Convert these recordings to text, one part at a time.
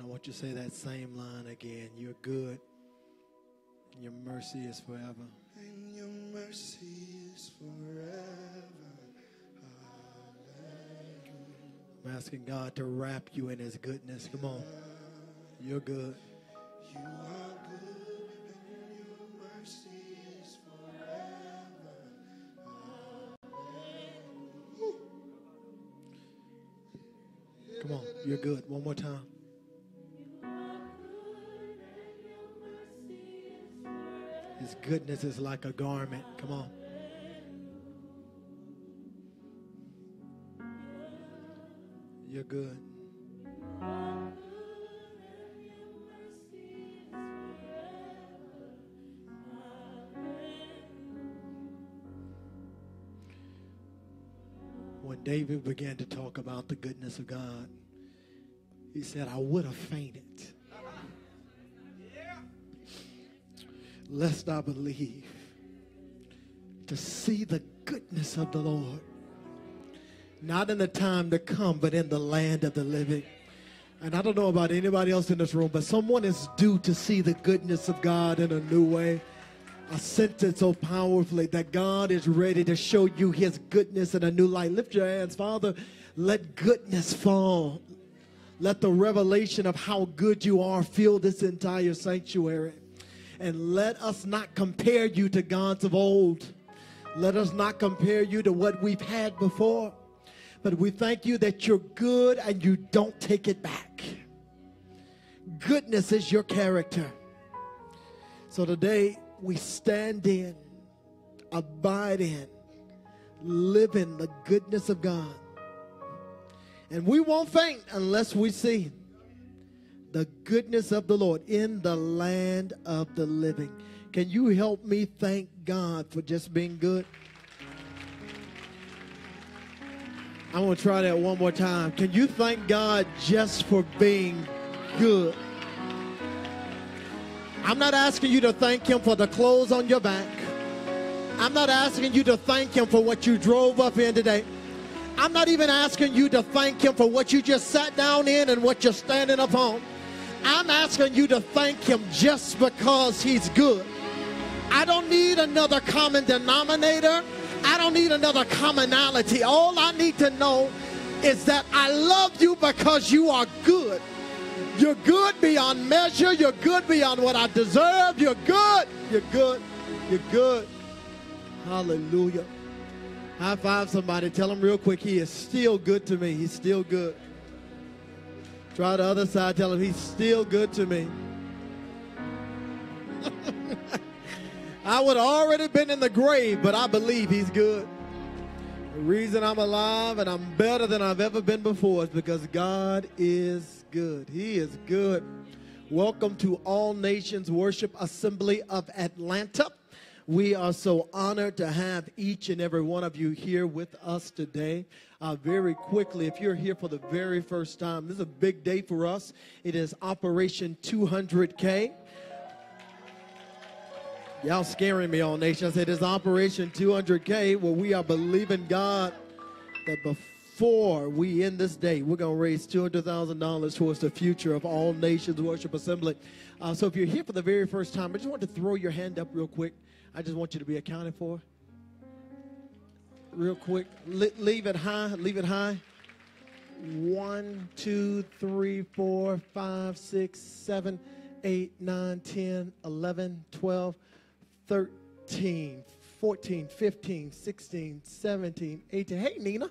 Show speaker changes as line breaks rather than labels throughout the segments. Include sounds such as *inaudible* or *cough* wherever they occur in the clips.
And I want you to say that same line again. You're good. Your mercy is forever.
And your mercy is forever.
I'm asking God to wrap you in his goodness. Come on. You're good.
You are good and your mercy is forever.
Come on. You're good. One more time. His goodness is like a garment. Come on. You're good. When David began to talk about the goodness of God, he said, I would have fainted. Lest I believe to see the goodness of the Lord. Not in the time to come, but in the land of the living. And I don't know about anybody else in this room, but someone is due to see the goodness of God in a new way. I sense it so powerfully that God is ready to show you his goodness in a new light. Lift your hands, Father. Let goodness fall. Let the revelation of how good you are fill this entire sanctuary. And let us not compare you to gods of old. Let us not compare you to what we've had before. But we thank you that you're good and you don't take it back. Goodness is your character. So today we stand in, abide in, live in the goodness of God. And we won't faint unless we see the goodness of the Lord in the land of the living. Can you help me thank God for just being good? I'm going to try that one more time. Can you thank God just for being good? I'm not asking you to thank Him for the clothes on your back. I'm not asking you to thank Him for what you drove up in today. I'm not even asking you to thank Him for what you just sat down in and what you're standing upon. I'm asking you to thank Him just because He's good. I don't need another common denominator. I don't need another commonality. All I need to know is that I love you because you are good. You're good beyond measure. You're good beyond what I deserve. You're good. You're good. You're good. Hallelujah. High five somebody. Tell them real quick, he is still good to me. He's still good. Try the other side. Tell him he's still good to me. *laughs* I would have already been in the grave, but I believe he's good. The reason I'm alive and I'm better than I've ever been before is because God is good. He is good. Welcome to All Nations Worship Assembly of Atlanta. We are so honored to have each and every one of you here with us today. Uh, very quickly, if you're here for the very first time, this is a big day for us. It is Operation 200K. Y'all scaring me all nation. It's Operation 200K where we are believing God that before we end this day, we're going to raise $200,000 towards the future of All Nations Worship Assembly. Uh, so if you're here for the very first time, I just want to throw your hand up real quick. I just want you to be accounted for. Real quick. Le- leave it high. Leave it high. One, two, three, four, five, six, seven, eight, nine, 10, 11, 12. 13, 14, 15, 16, 17, 18. Hey, Nina.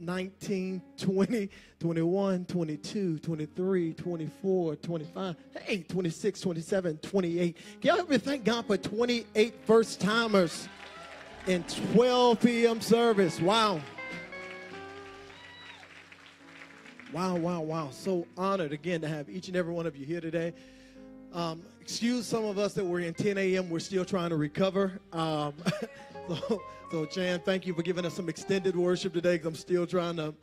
19, 20, 21, 22, 23, 24, 25, hey, 26, 27, 28. Can y'all me thank God for 28 first timers in 12 p.m. service? Wow. Wow, wow, wow. So honored again to have each and every one of you here today. Um, excuse some of us that were in 10 a.m. We're still trying to recover. Um, *laughs* so, so, Chan, thank you for giving us some extended worship today because I'm still trying to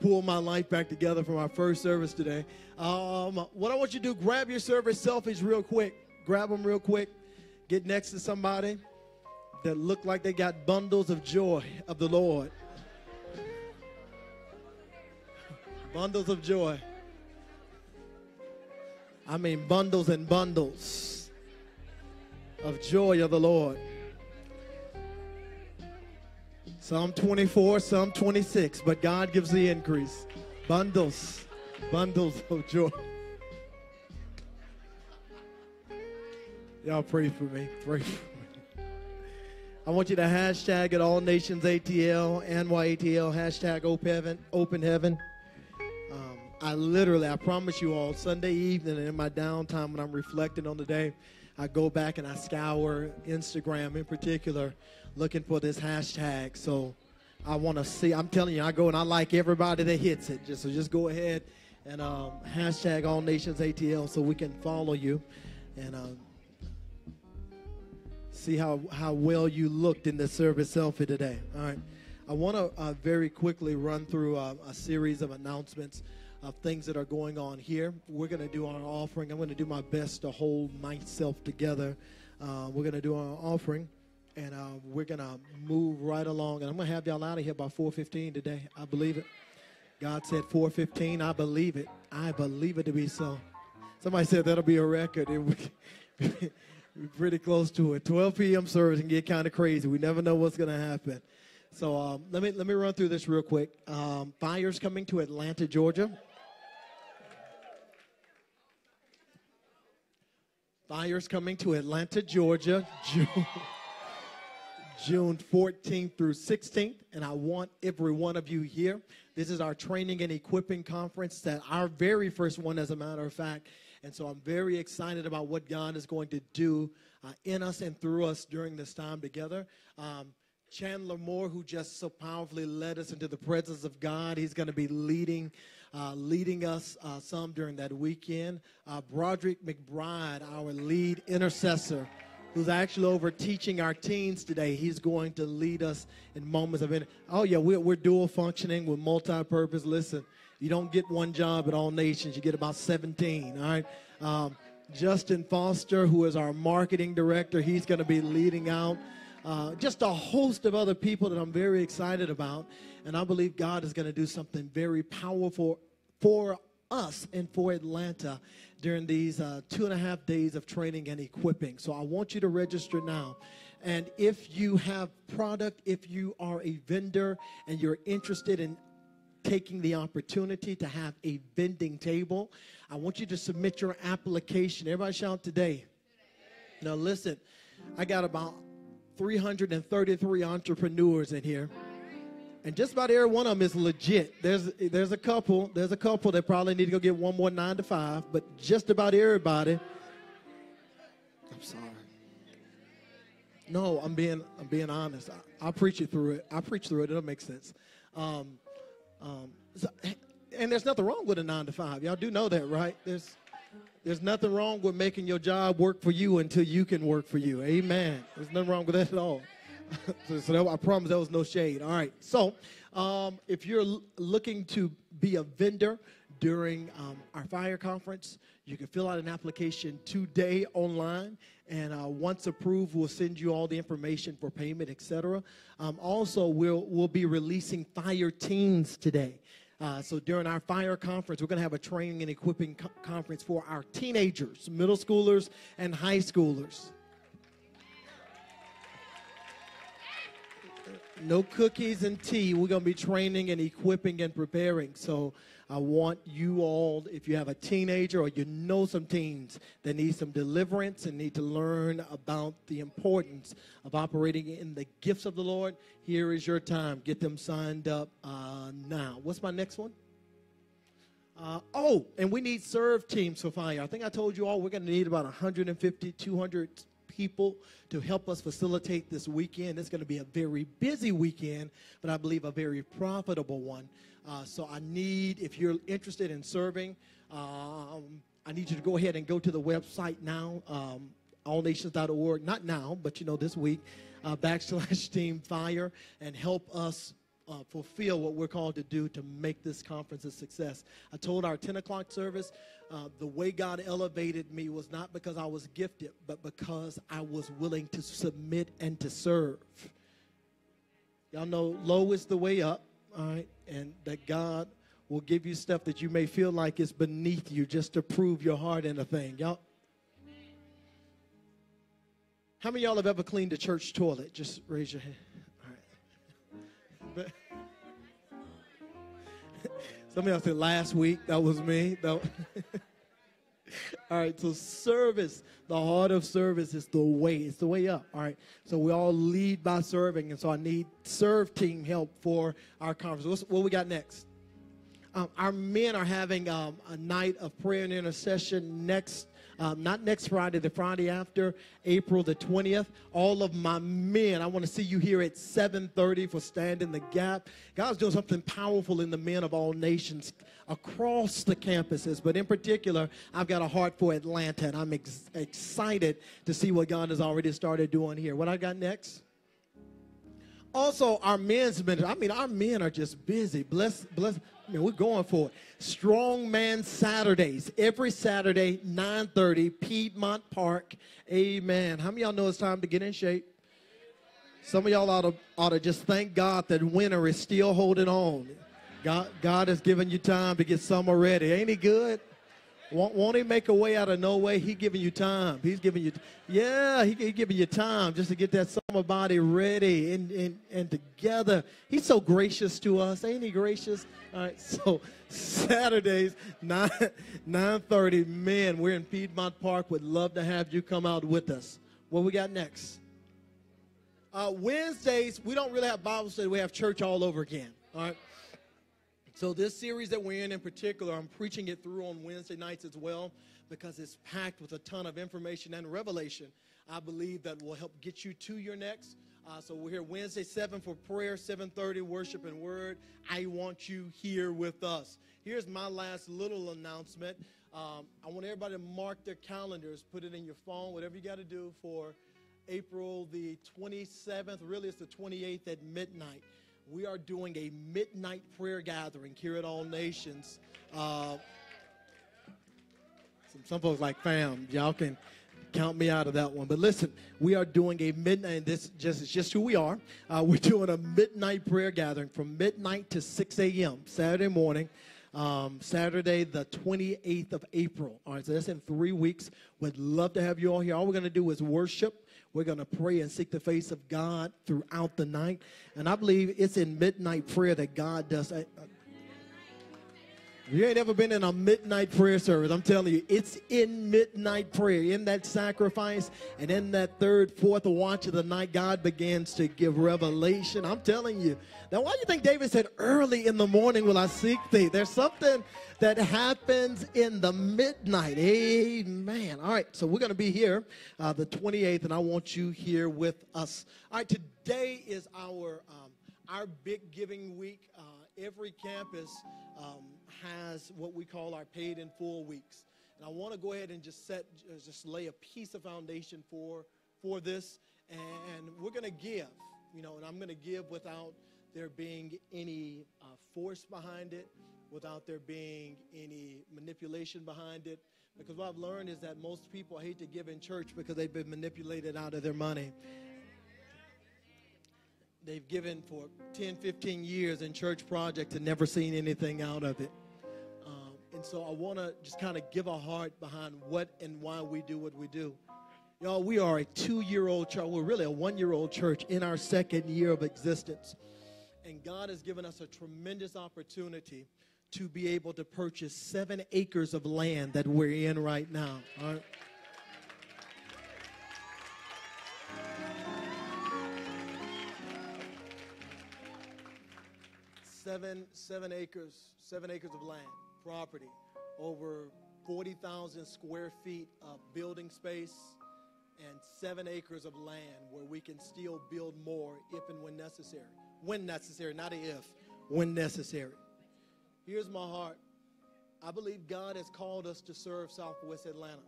pull my life back together from our first service today. Um, what I want you to do, grab your service selfies real quick. Grab them real quick. Get next to somebody that look like they got bundles of joy of the Lord. bundles of joy. I mean, bundles and bundles of joy of the Lord. Psalm 24, Psalm 26, but God gives the increase. Bundles, bundles of joy. Y'all pray for me. Pray for me. I want you to hashtag it all nations ATL, NYATL, hashtag open heaven, open heaven. Um, I literally, I promise you all, Sunday evening and in my downtime when I'm reflecting on the day, I go back and I scour Instagram in particular looking for this hashtag. So I want to see, I'm telling you, I go and I like everybody that hits it. Just So just go ahead and um, hashtag all nations ATL so we can follow you. And um, see how, how well you looked in the service selfie today. All right. I want to uh, very quickly run through uh, a series of announcements of things that are going on here. We're going to do our offering. I'm going to do my best to hold myself together. Uh, we're going to do our offering, and uh, we're going to move right along. And I'm going to have y'all out of here by 4:15 today. I believe it. God said 4:15. I believe it. I believe it to be so. Somebody said that'll be a record. *laughs* Be pretty close to it. 12 p.m. service can get kind of crazy. We never know what's going to happen. So um, let me let me run through this real quick. Um, fires coming to Atlanta, Georgia. Fires coming to Atlanta, Georgia, *laughs* June, June 14th through 16th. And I want every one of you here. This is our training and equipping conference, that our very first one, as a matter of fact. And so I'm very excited about what God is going to do uh, in us and through us during this time together. Um, Chandler Moore, who just so powerfully led us into the presence of God, he's going to be leading uh, leading us uh, some during that weekend. Uh, Broderick McBride, our lead intercessor, who's actually over teaching our teens today. He's going to lead us in moments of it. Oh, yeah, we're, we're dual functioning, we're multi purpose. Listen, you don't get one job at All Nations, you get about 17, all right? Um, Justin Foster, who is our marketing director, he's going to be leading out. Uh, just a host of other people that I'm very excited about. And I believe God is going to do something very powerful for us and for Atlanta during these uh, two and a half days of training and equipping. So I want you to register now. And if you have product, if you are a vendor and you're interested in taking the opportunity to have a vending table, I want you to submit your application. Everybody shout today. Now listen, I got about 333 entrepreneurs in here. And just about every one of them is legit. There's there's a couple, there's a couple that probably need to go get one more nine to five, but just about everybody. I'm sorry. No, I'm being I'm being honest. I, will preach it through it. I preach through it. It'll make sense. Um, um, so, and there's nothing wrong with a nine to five. Y'all do know that, right? There's there's nothing wrong with making your job work for you until you can work for you. Amen. There's nothing wrong with that at all. *laughs* so, so that, I promise there was no shade. All right. So um, if you're l- looking to be a vendor during um, our fire conference, you can fill out an application today online. And uh, once approved, we'll send you all the information for payment, etc. Um, also, we'll, we'll be releasing fire teams today. Uh, so during our fire conference, we're going to have a training and equipping co- conference for our teenagers, middle schoolers, and high schoolers. No cookies and tea. We're going to be training and equipping and preparing. So I want you all, if you have a teenager or you know some teens that need some deliverance and need to learn about the importance of operating in the gifts of the Lord, here is your time. Get them signed up uh, now. What's my next one? Uh, oh, and we need serve teams for fire. I think I told you all we're going to need about 150, 200 people to help us facilitate this weekend. It's going to be a very busy weekend, but I believe a very profitable one. Uh, so I need, if you're interested in serving, um, I need you to go ahead and go to the website now, um, allnations.org. Not now, but you know, this week, uh, backslash *laughs* team fire, and help us uh, fulfill what we're called to do to make this conference a success. I told our 10 o'clock service uh, the way God elevated me was not because I was gifted, but because I was willing to submit and to serve. Y'all know low is the way up, all right, and that God will give you stuff that you may feel like is beneath you just to prove your heart in a thing. Y'all. How many y'all have ever cleaned a church toilet? Just raise your hand. Some of y'all said last week. That was me. That *laughs* all right, so service, the heart of service is the way. It's the way up. All right, so we all lead by serving, and so I need serve team help for our conference. What's, what we got next? Um, our men are having um, a night of prayer and intercession next um, not next Friday, the Friday after, April the 20th. All of my men, I want to see you here at 7:30 for Stand in the Gap. God's doing something powerful in the men of all nations across the campuses, but in particular, I've got a heart for Atlanta, and I'm ex- excited to see what God has already started doing here. What I got next? Also, our men's ministry. I mean, our men are just busy. Bless, bless. I mean, we're going for it. Strong Man Saturdays every Saturday, 9:30, Piedmont Park. Amen. How many y'all know it's time to get in shape? Some of y'all ought to, ought to just thank God that winter is still holding on. God, God has given you time to get summer ready. Ain't he good? Won't, won't, he make a way out of no way? He's giving you time. He's giving you, yeah, he, he's giving you time just to get that summer body ready and, and, and together. He's so gracious to us. Ain't he gracious? All right, *laughs* so Saturdays, 9, 9.30, men, we're in Piedmont Park. Would love to have you come out with us. What we got next? Uh, Wednesdays, we don't really have Bible study. We have church all over again. All right. So, this series that we're in in particular, I'm preaching it through on Wednesday nights as well because it's packed with a ton of information and revelation. I believe that will help get you to your next. Uh, so we're here Wednesday 7 for prayer, 7:30 worship and word. I want you here with us. Here's my last little announcement. Um, I want everybody to mark their calendars, put it in your phone, whatever you got to do for April the 27th. Really, it's the 28th at midnight we are doing a midnight prayer gathering here at All Nations. Uh, some, some folks like, fam, y'all can count me out of that one. But listen, we are doing a midnight. This just is just who we are. Uh, we're *laughs* doing a midnight prayer gathering from midnight to 6 a.m. Saturday morning. Um, Saturday, the 28th of April. All right, so that's in three weeks. Would love to have you all here. All we're going to do is worship we're going to pray and seek the face of God throughout the night. And I believe it's in midnight prayer that God does. Uh, you ain't ever been in a midnight prayer service. I'm telling you, it's in midnight prayer, in that sacrifice, and in that third, fourth watch of the night, God begins to give revelation. I'm telling you. Now, why do you think David said, Early in the morning will I seek thee? There's something that happens in the midnight. Amen. All right, so we're going to be here uh, the 28th, and I want you here with us. All right, today is our, um, our big giving week. Uh, every campus. Um, has what we call our paid in full weeks. And I want to go ahead and just set, just lay a piece of foundation for, for this. And we're going to give, you know, and I'm going to give without there being any uh, force behind it, without there being any manipulation behind it. Because what I've learned is that most people hate to give in church because they've been manipulated out of their money. They've given for 10, 15 years in church projects and never seen anything out of it. So I want to just kind of give a heart behind what and why we do what we do. Y'all, we are a two year old church. We're really a one year old church in our second year of existence. And God has given us a tremendous opportunity to be able to purchase seven acres of land that we're in right now. All right? Seven, seven acres, seven acres of land property, over 40,000 square feet of building space, and seven acres of land where we can still build more if and when necessary. When necessary, not if, when necessary. Here's my heart. I believe God has called us to serve Southwest Atlanta.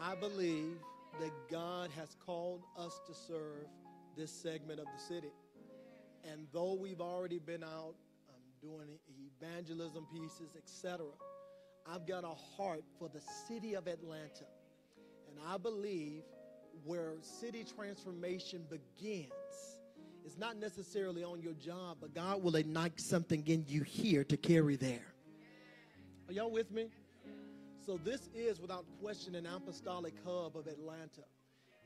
I believe that God has called us to serve this segment of the city. And though we've already been out um, doing evangelism pieces, etc., I've got a heart for the city of Atlanta. And I believe where city transformation begins It's not necessarily on your job, but God will ignite something in you here to carry there. Are y'all with me? So, this is without question an apostolic hub of Atlanta.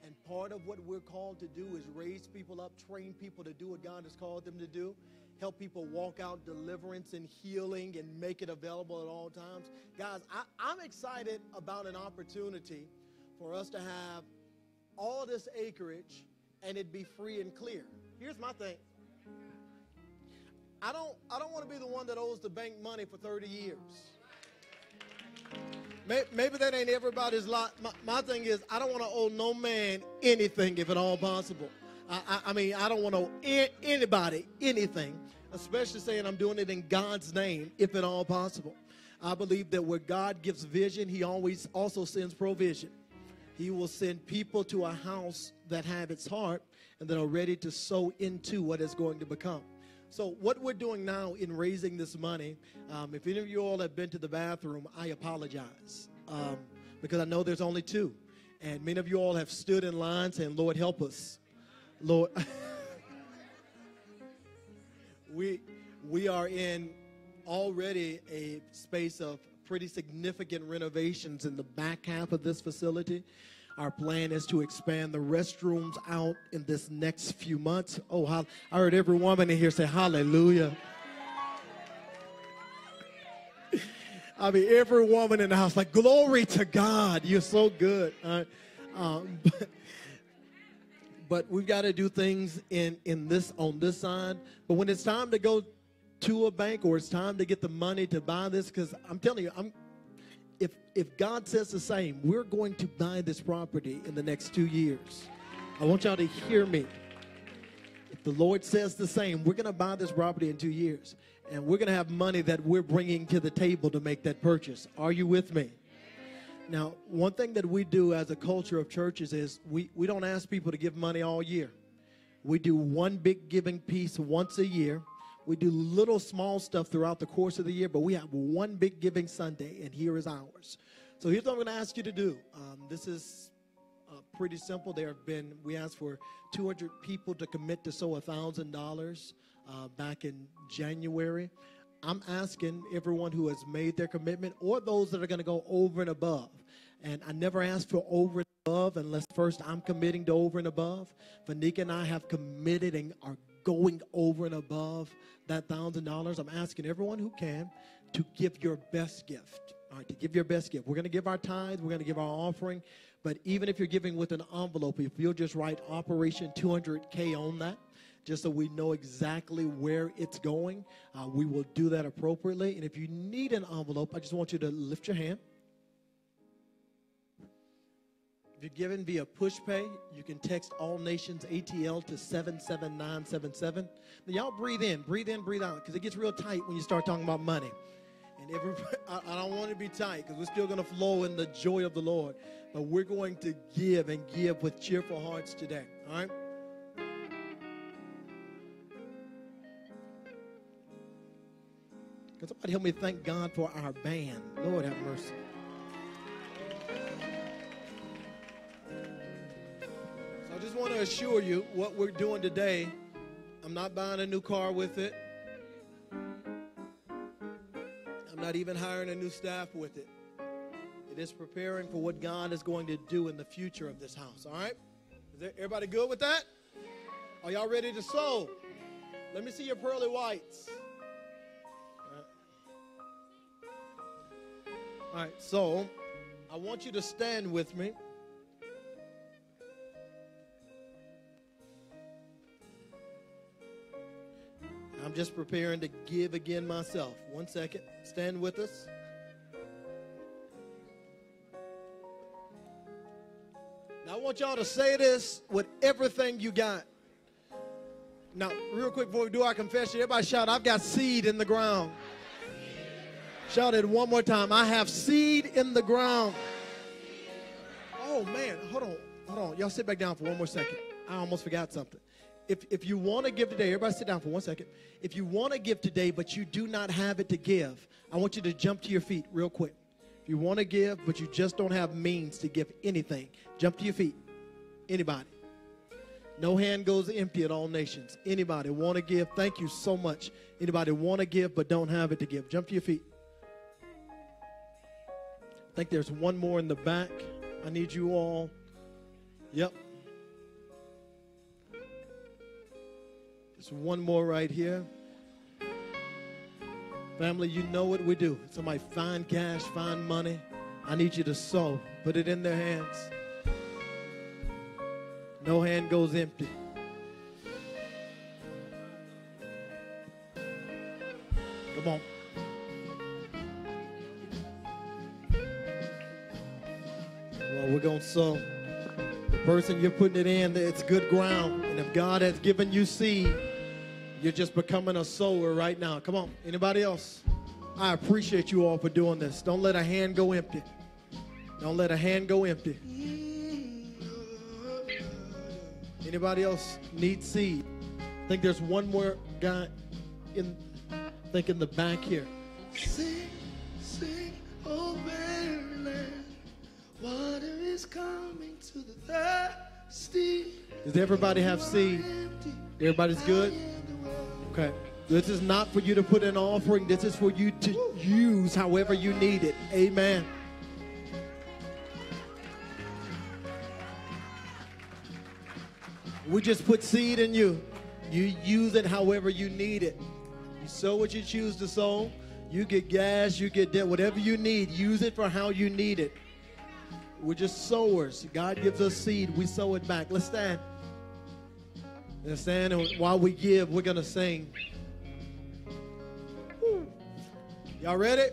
And part of what we're called to do is raise people up, train people to do what God has called them to do, help people walk out deliverance and healing and make it available at all times. Guys, I, am excited about an opportunity for us to have all this acreage and it be free and clear. Here's my thing. I don't I don't want to be the one that owes the bank money for 30 years. Maybe that ain't everybody's lot. My, my thing is, I don't want to owe no man anything if at all possible. I, I, I mean, I don't want to owe anybody anything, especially saying I'm doing it in God's name if at all possible. I believe that where God gives vision, He always also sends provision. He will send people to a house that have its heart and that are ready to sow into what is going to become. So, what we're doing now in raising this money, um, if any of you all have been to the bathroom, I apologize um, because I know there's only two. And many of you all have stood in line saying, Lord, help us. Lord, *laughs* we, we are in already a space of pretty significant renovations in the back half of this facility. Our plan is to expand the restrooms out in this next few months. Oh, I heard every woman in here say hallelujah. *laughs* I mean, every woman in the house, like, glory to God. You're so good. Uh, um, *laughs* but, but we've got to do things in, in this on this side. But when it's time to go to a bank or it's time to get the money to buy this, because I'm telling you, I'm if if God says the same, we're going to buy this property in the next two years. I want y'all to hear me. If the Lord says the same, we're going to buy this property in two years, and we're going to have money that we're bringing to the table to make that purchase. Are you with me? Now, one thing that we do as a culture of churches is we, we don't ask people to give money all year. We do one big giving piece once a year we do little small stuff throughout the course of the year, but we have one big giving Sunday, and here is ours. So here's what I'm going to ask you to do. Um, this is uh, pretty simple. There have been, we asked for 200 people to commit to sow $1,000 uh, back in January. I'm asking everyone who has made their commitment or those that are going to go over and above. And I never ask for over and above unless first I'm committing to over and above. Phineka and I have committed and are going over and above that thousand dollars, I'm asking everyone who can to give your best gift. All right, to give your best gift. We're going to give our tithes, we're going to give our offering, but even if you're giving with an envelope, if you'll just write Operation 200K on that, just so we know exactly where it's going, uh, we will do that appropriately. And if you need an envelope, I just want you to lift your hand. If you're given via PushPay, you can text All Nations ATL to 77977. Now, y'all breathe in, breathe in, breathe out, because it gets real tight when you start talking about money. And every, *laughs* I, I don't want to be tight because we're still going to flow in the joy of the Lord. But we're going to give and give with cheerful hearts today. All right? Can somebody help me thank God for our band? Lord have mercy. Want to assure you what we're doing today, I'm not buying a new car with it. I'm not even hiring a new staff with it. It is preparing for what God is going to do in the future of this house. All right? Is there, everybody good with that? Are y'all ready to sow? Let me see your pearly whites. All right, so I want you to stand with me. I'm just preparing to give again myself. One second. Stand with us. Now, I want y'all to say this with everything you got. Now, real quick before we do our confession, everybody shout, I've got seed in the ground. Shout it one more time. I have seed in the ground. Oh, man. Hold on. Hold on. Y'all sit back down for one more second. I almost forgot something if, if you want to give today, everybody sit down for one second. If you want to give today, but you do not have it to give, I want you to jump to your feet real quick. If you want to give, but you just don't have means to give anything, jump to your feet. Anybody. No hand goes empty at all nations. Anybody want to give? Thank you so much. Anybody want to give but don't have it to give? Jump to your feet. I think there's one more in the back. I need you all. Yep. There's one more right here. Family, you know what we do. Somebody find cash, find money. I need you to sow. Put it in their hands. No hand goes empty. Come on. Well, we're going to sow. The person you're putting it in, it's good ground. And if God has given you seed, you're just becoming a sower right now. Come on. Anybody else? I appreciate you all for doing this. Don't let a hand go empty. Don't let a hand go empty. Anybody else need seed? I think there's one more guy in I think in the back here.
Sing, sing, oh barren land. Water is coming to the thirsty.
Does everybody have seed? Everybody's good? Okay. This is not for you to put an offering. This is for you to use however you need it. Amen. We just put seed in you. You use it however you need it. You sow what you choose to sow. You get gas, you get debt, whatever you need. Use it for how you need it. We're just sowers. God gives us seed. We sow it back. Let's stand. Let's stand. And while we give, we're going to sing. Y'all ready?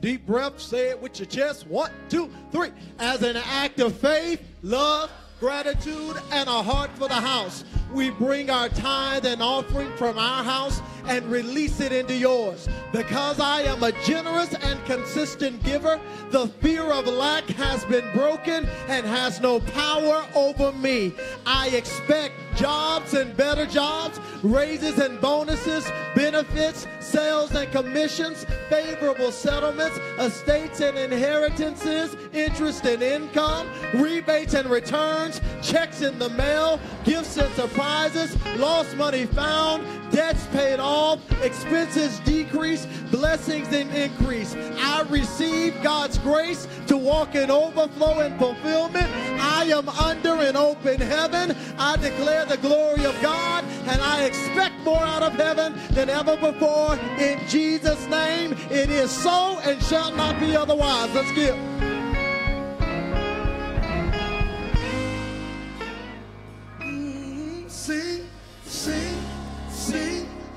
Deep breath, say it with your chest. One, two, three. As an act of faith, love, gratitude, and a heart for the house, we bring our tithe and offering from our house and release it into yours. Because I am a generous and consistent giver, the fear of lack has been broken and has no power over me. I expect jobs and better jobs, raises and bonuses, benefits, sales and commissions, favorable settlements, estates and inheritances, interest and income, rebates and returns, checks in the mail, gifts and surprises, lost money found, debts paid off, expenses decrease, blessings increase. I receive God's grace to walk in overflow and fulfillment. I am under an open heaven. I declare the glory of God, and I expect more out of heaven than ever before. In Jesus' name, it is so and shall not be otherwise. Let's give.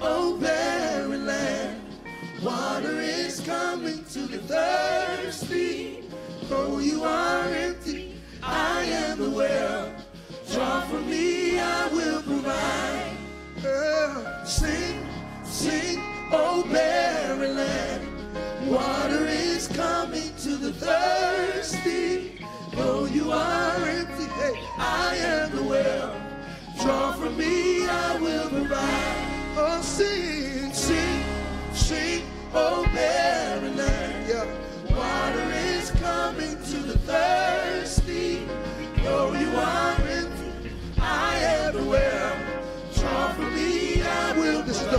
Oh barren land. Water is coming to the thirsty. Though you are empty, I am the well. Draw from me, I will provide. Yeah. Sing, sing, oh barren land. Water is coming to the thirsty. Though you are empty, hey,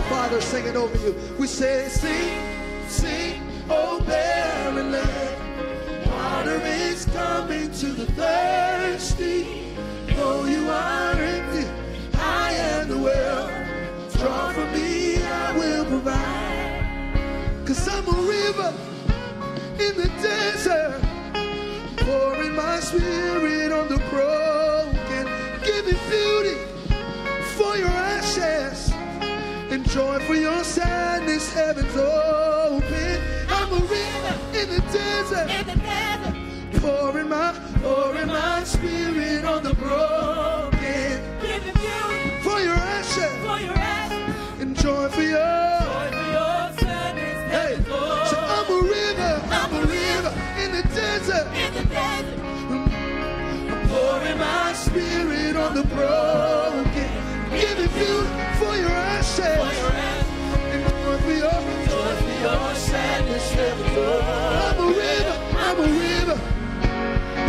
Father singing over you. We say, sing, sing, oh barren land. Water is coming to the thirsty. Though you are empty, I am the well. Draw from me, I will provide. Cause I'm a river in the desert, pouring my spirit on the broken, giving beauty for your ashes and joy for your sadness. Heaven's open. I'm a river in the desert
in the desert,
pouring my, pouring my spirit on the broken.
giving beauty
For your ashes
for your ashes,
and joy for your.
joy for your sadness.
Hey,
Heaven's open.
so I'm a river, I'm a river in the desert,
in the desert,
pouring my spirit on the broken. Giving beauty ashes, and joy for your.
sadness. Open.
I'm a river, I'm a river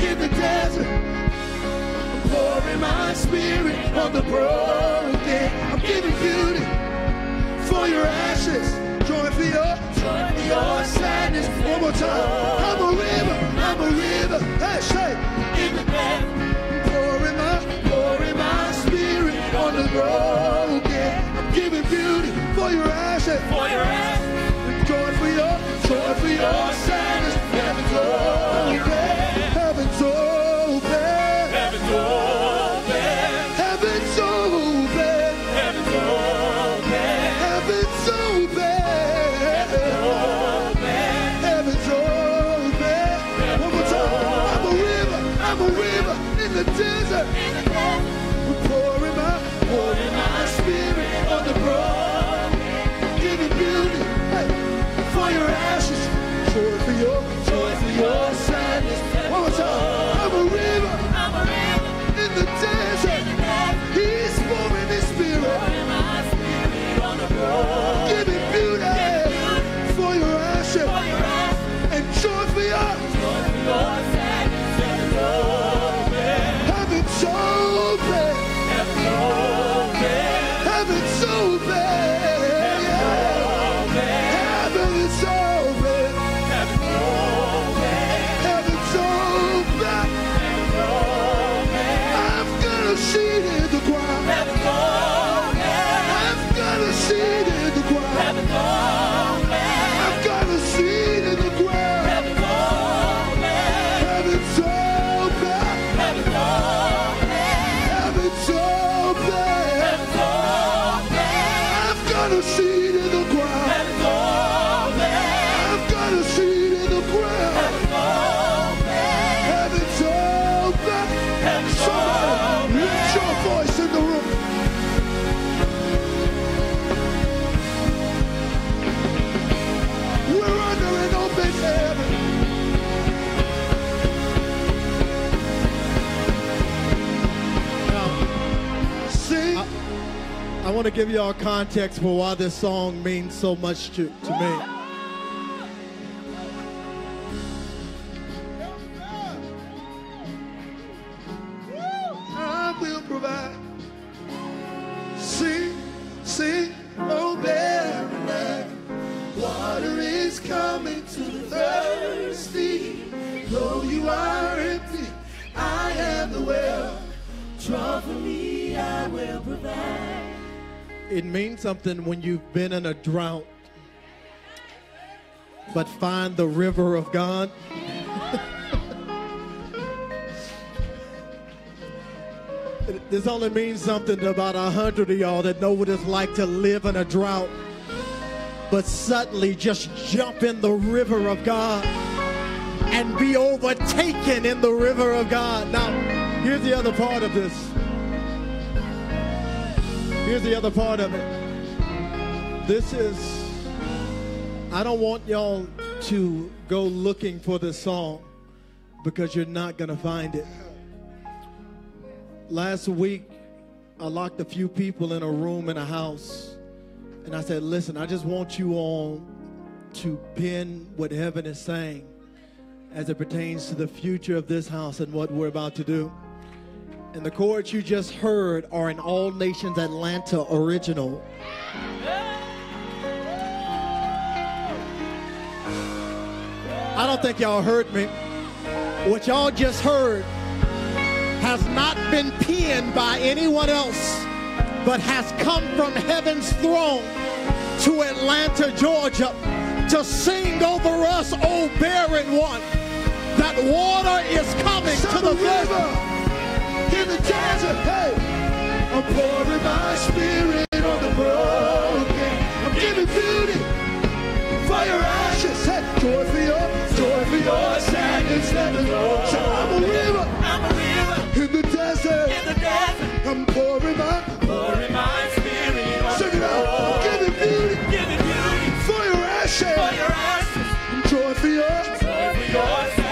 in the desert. I'm pouring my spirit on the broken. I'm giving beauty for your ashes. Joy for your, joy for your sadness. One more time. I'm a river, I'm a river. Hey, say,
In the desert.
pouring my, pouring my spirit on the broken. Giving beauty for your ashes.
For your ass.
Joy for your, joy for your sadness. Open, a
want to give you all context for why this song means so much to, to me. Something when you've been in a drought, but find the river of God. *laughs* this only means something to about a hundred of y'all that know what it's like to live in a drought, but suddenly just jump in the river of God and be overtaken in the river of God. Now, here's the other part of this. Here's the other part of it. This is, I don't want y'all to go looking for this song because you're not going to find it. Last week, I locked a few people in a room in a house, and I said, Listen, I just want you all to pin what heaven is saying as it pertains to the future of this house and what we're about to do. And the chords you just heard are an All Nations Atlanta original. I don't think y'all heard me. What y'all just heard has not been penned by anyone else, but has come from heaven's throne to Atlanta, Georgia, to sing over us, O barren one, that water is coming to the
river
river.
in the desert. Hey, I'm pouring my spirit on the broken. I'm pouring my,
Pouring my spirit on
sing
the
it out. I'm
road.
giving beauty
beauty
for your ashes.
for your ashes.
Joy for your,
Joy for your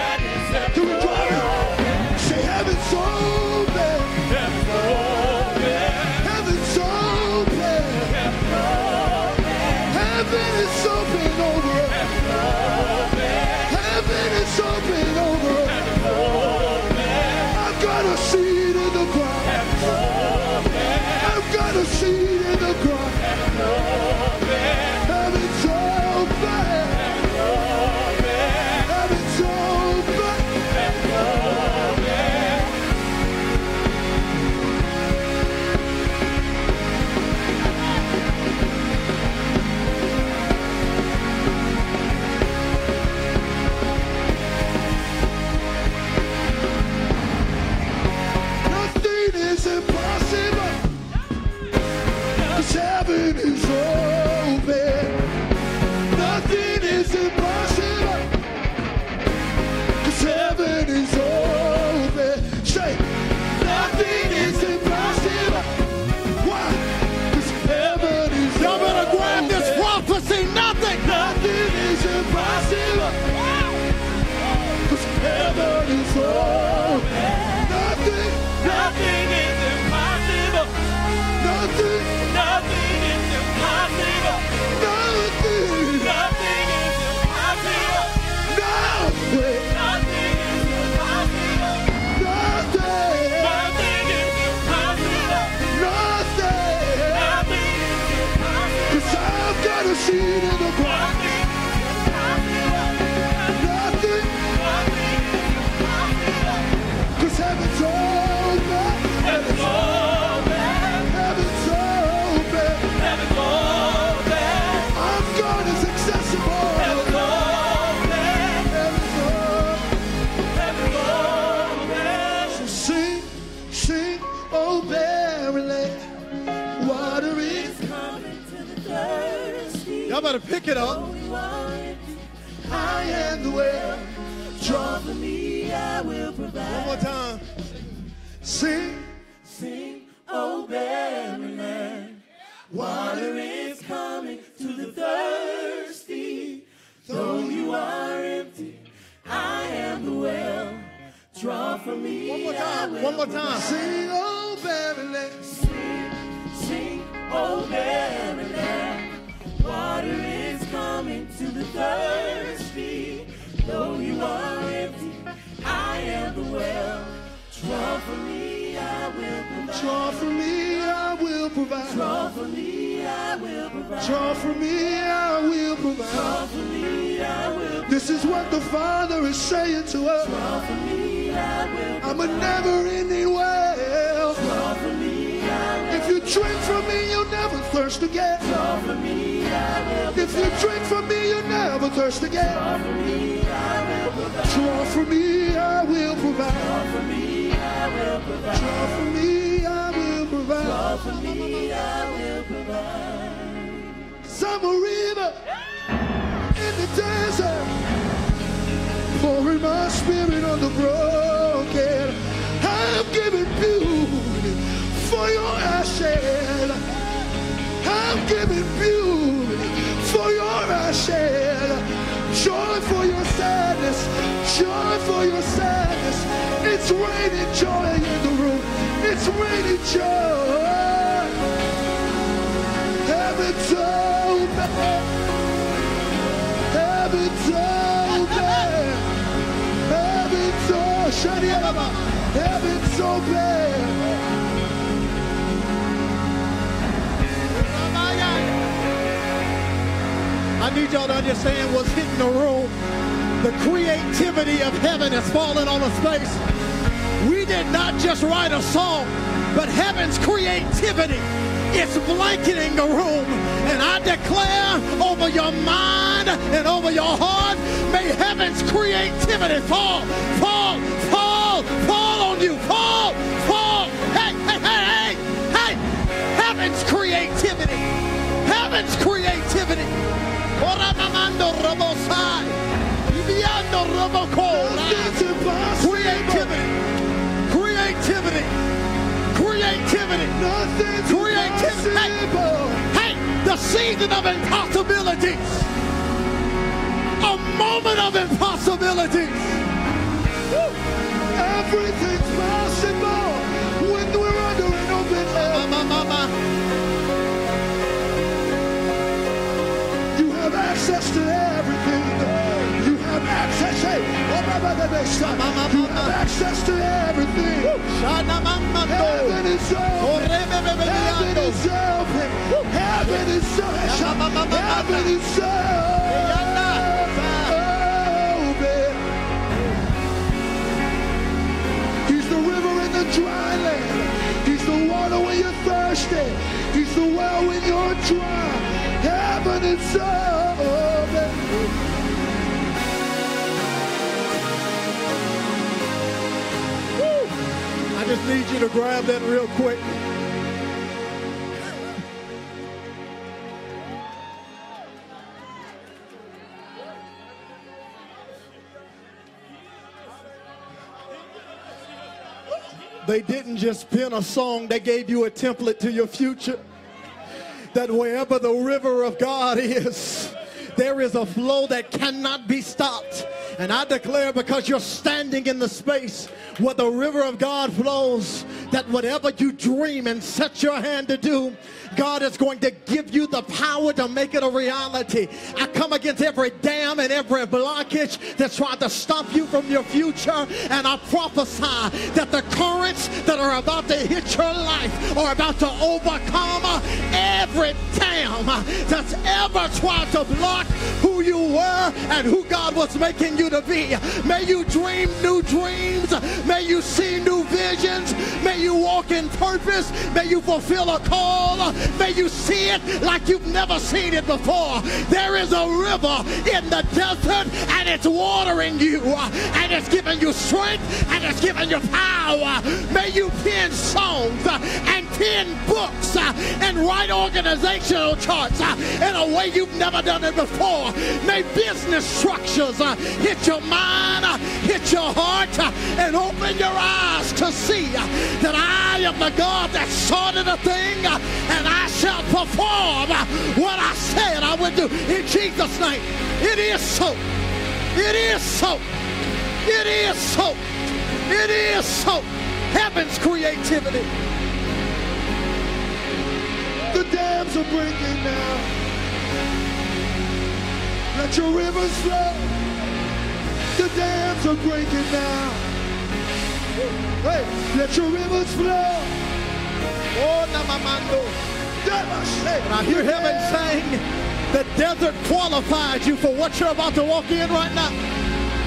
Heaven's.
I
need y'all to understand what's hitting the room. The creativity of heaven has fallen on a space. We did not just write a song, but heaven's creativity is blanketing the room. And I declare over your mind and over your heart, may heaven's creativity fall, fall, fall, fall on you. Fall, fall. Hey, hey, hey, hey, hey. Heaven's creativity. Heaven's creativity. Creativity. Creativity. Hey, hey, the season of impossibilities. A moment of impossibilities.
Access to everything. Heaven is open. Heaven is open. Heaven is open. Heaven is open. He's the river in the dry land. He's the water when you're thirsty. He's the well when you're dry. Heaven is open.
Just need you to grab that real quick. They didn't just pen a song, they gave you a template to your future. That wherever the river of God is, there is a flow that cannot be stopped. And I declare because you're standing in the space where the river of God flows, that whatever you dream and set your hand to do, God is going to give you the power to make it a reality. I come against every dam and every blockage that's trying to stop you from your future. And I prophesy that the currents that are about to hit your life are about to overcome every dam that's ever tried to block who you were and who God was making you to be. May you dream new dreams. May you see new visions. May you walk in purpose. May you fulfill a call. May you see it like you've never seen it before. There is a river in the desert and it's watering you and it's giving you strength and it's giving you power. May you pen songs and pen books and write organizational charts in a way you've never done it before. May business structures hit your mind, hit your heart, and open your eyes to see that I am the God that started a thing and I shall perform what I said I would do. In Jesus' name, it is so. It is so. It is so. It is so. Heaven's creativity.
The dams are breaking now. Let your rivers flow. The dams are breaking now. Hey, let your rivers flow.
Oh, namamando. And I hear heaven saying, the desert qualified you for what you're about to walk in right now.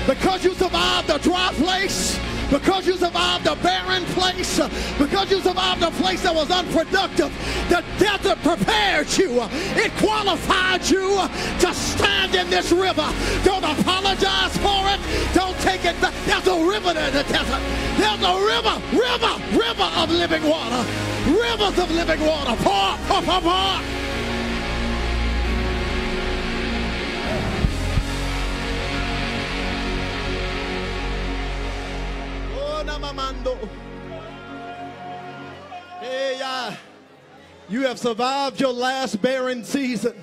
Because you survived the dry place, because you survived a barren place, because you survived a place that was unproductive, the desert prepared you. It qualified you to stand in this river. Don't apologize for it. Don't take it back. There's a river in the desert. There's a river, river, river of living water. Rivers of living water. Pour, pour, pour, pour. Namamando. Hey, uh, you have survived your last barren season.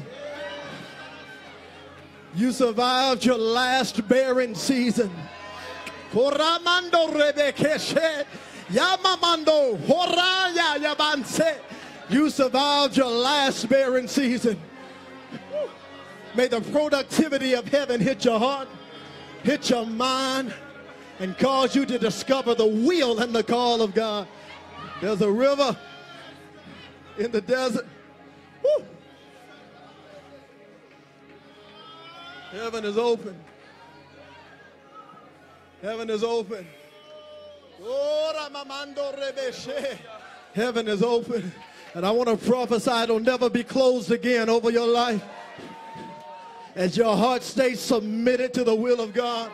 You survived your last barren season. Rebekeshe. Horaya yabanse. You survived your last barren season. May the productivity of heaven hit your heart, hit your mind, and cause you to discover the will and the call of God. There's a river in the desert. Woo. Heaven is open. Heaven is open. Heaven is open. And I want to prophesy it'll never be closed again over your life. As your heart stays submitted to the will of God,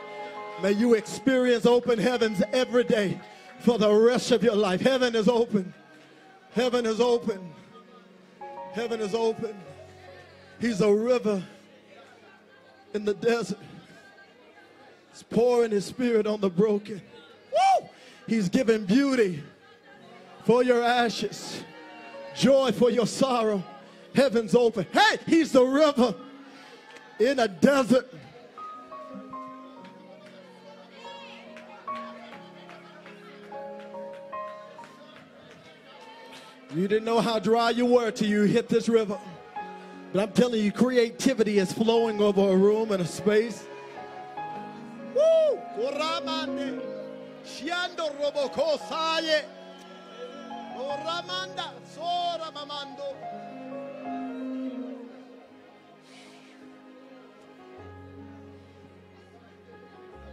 may you experience open heavens every day for the rest of your life. Heaven is open. Heaven is open. Heaven is open. He's a river in the desert. He's pouring his spirit on the broken. Woo! He's giving beauty for your ashes, joy for your sorrow. Heaven's open. Hey, he's the river in a desert. You didn't know how dry you were till you hit this river. But I'm telling you, creativity is flowing over a room and a space. Woo! Shiando roboko saye. Oramanda. Sora mamando.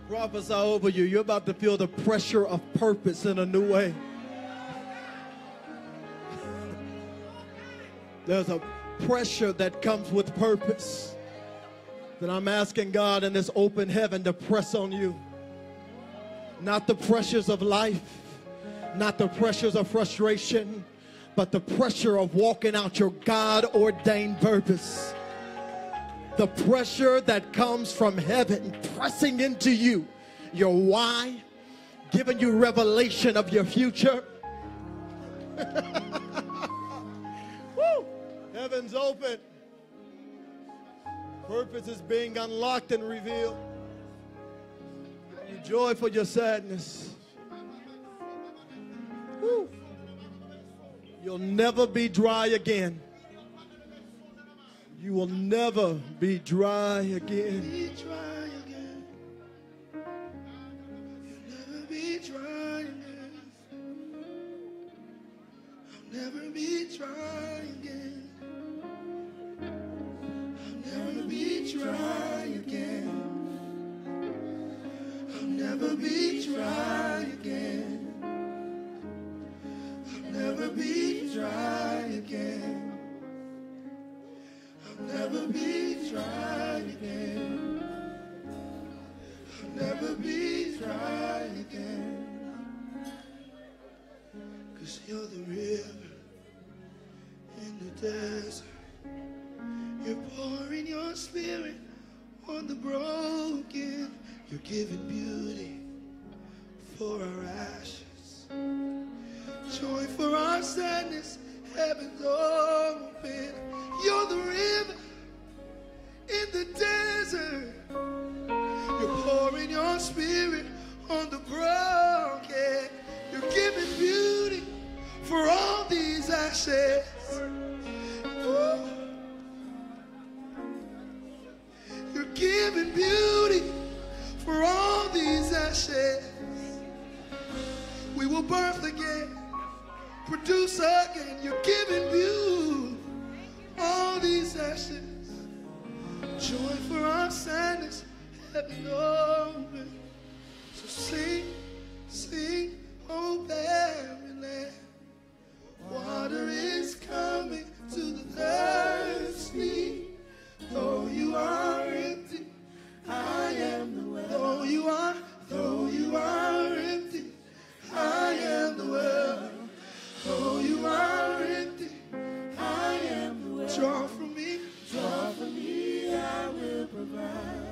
Prophesy over you. You're about to feel the pressure of purpose in a new way. There's a pressure that comes with purpose that I'm asking God in this open heaven to press on you. Not the pressures of life, not the pressures of frustration, but the pressure of walking out your God ordained purpose. The pressure that comes from heaven pressing into you, your why, giving you revelation of your future. *laughs* Heaven's open. Purpose is being unlocked and revealed. Giving you joy for your sadness. Woo. You'll never be dry again. You will never be dry again.
Be dry again. You'll never be dry again. Never be dry again. I'll never be dry again. I'll never be dry again. I'll never be dry again. I'll never be dry again. You're the river in the desert. You're pouring your spirit on the broken. You're giving beauty for our ashes. Joy for our sadness. Heaven's open. You're the river in the desert. You're pouring your spirit on the broken. You're giving beauty for all these ashes. You're giving beauty for all these ashes. We will birth again, produce again. You're giving beauty all these ashes. Joy for our sadness, heaven open. So sing, sing, oh barren land. Water is coming to the thirsty. Though you are empty, I am the well. Though you are, though you are empty, I am the well. Though you are empty,
I am the well.
draw from me.
Draw from me, I will provide.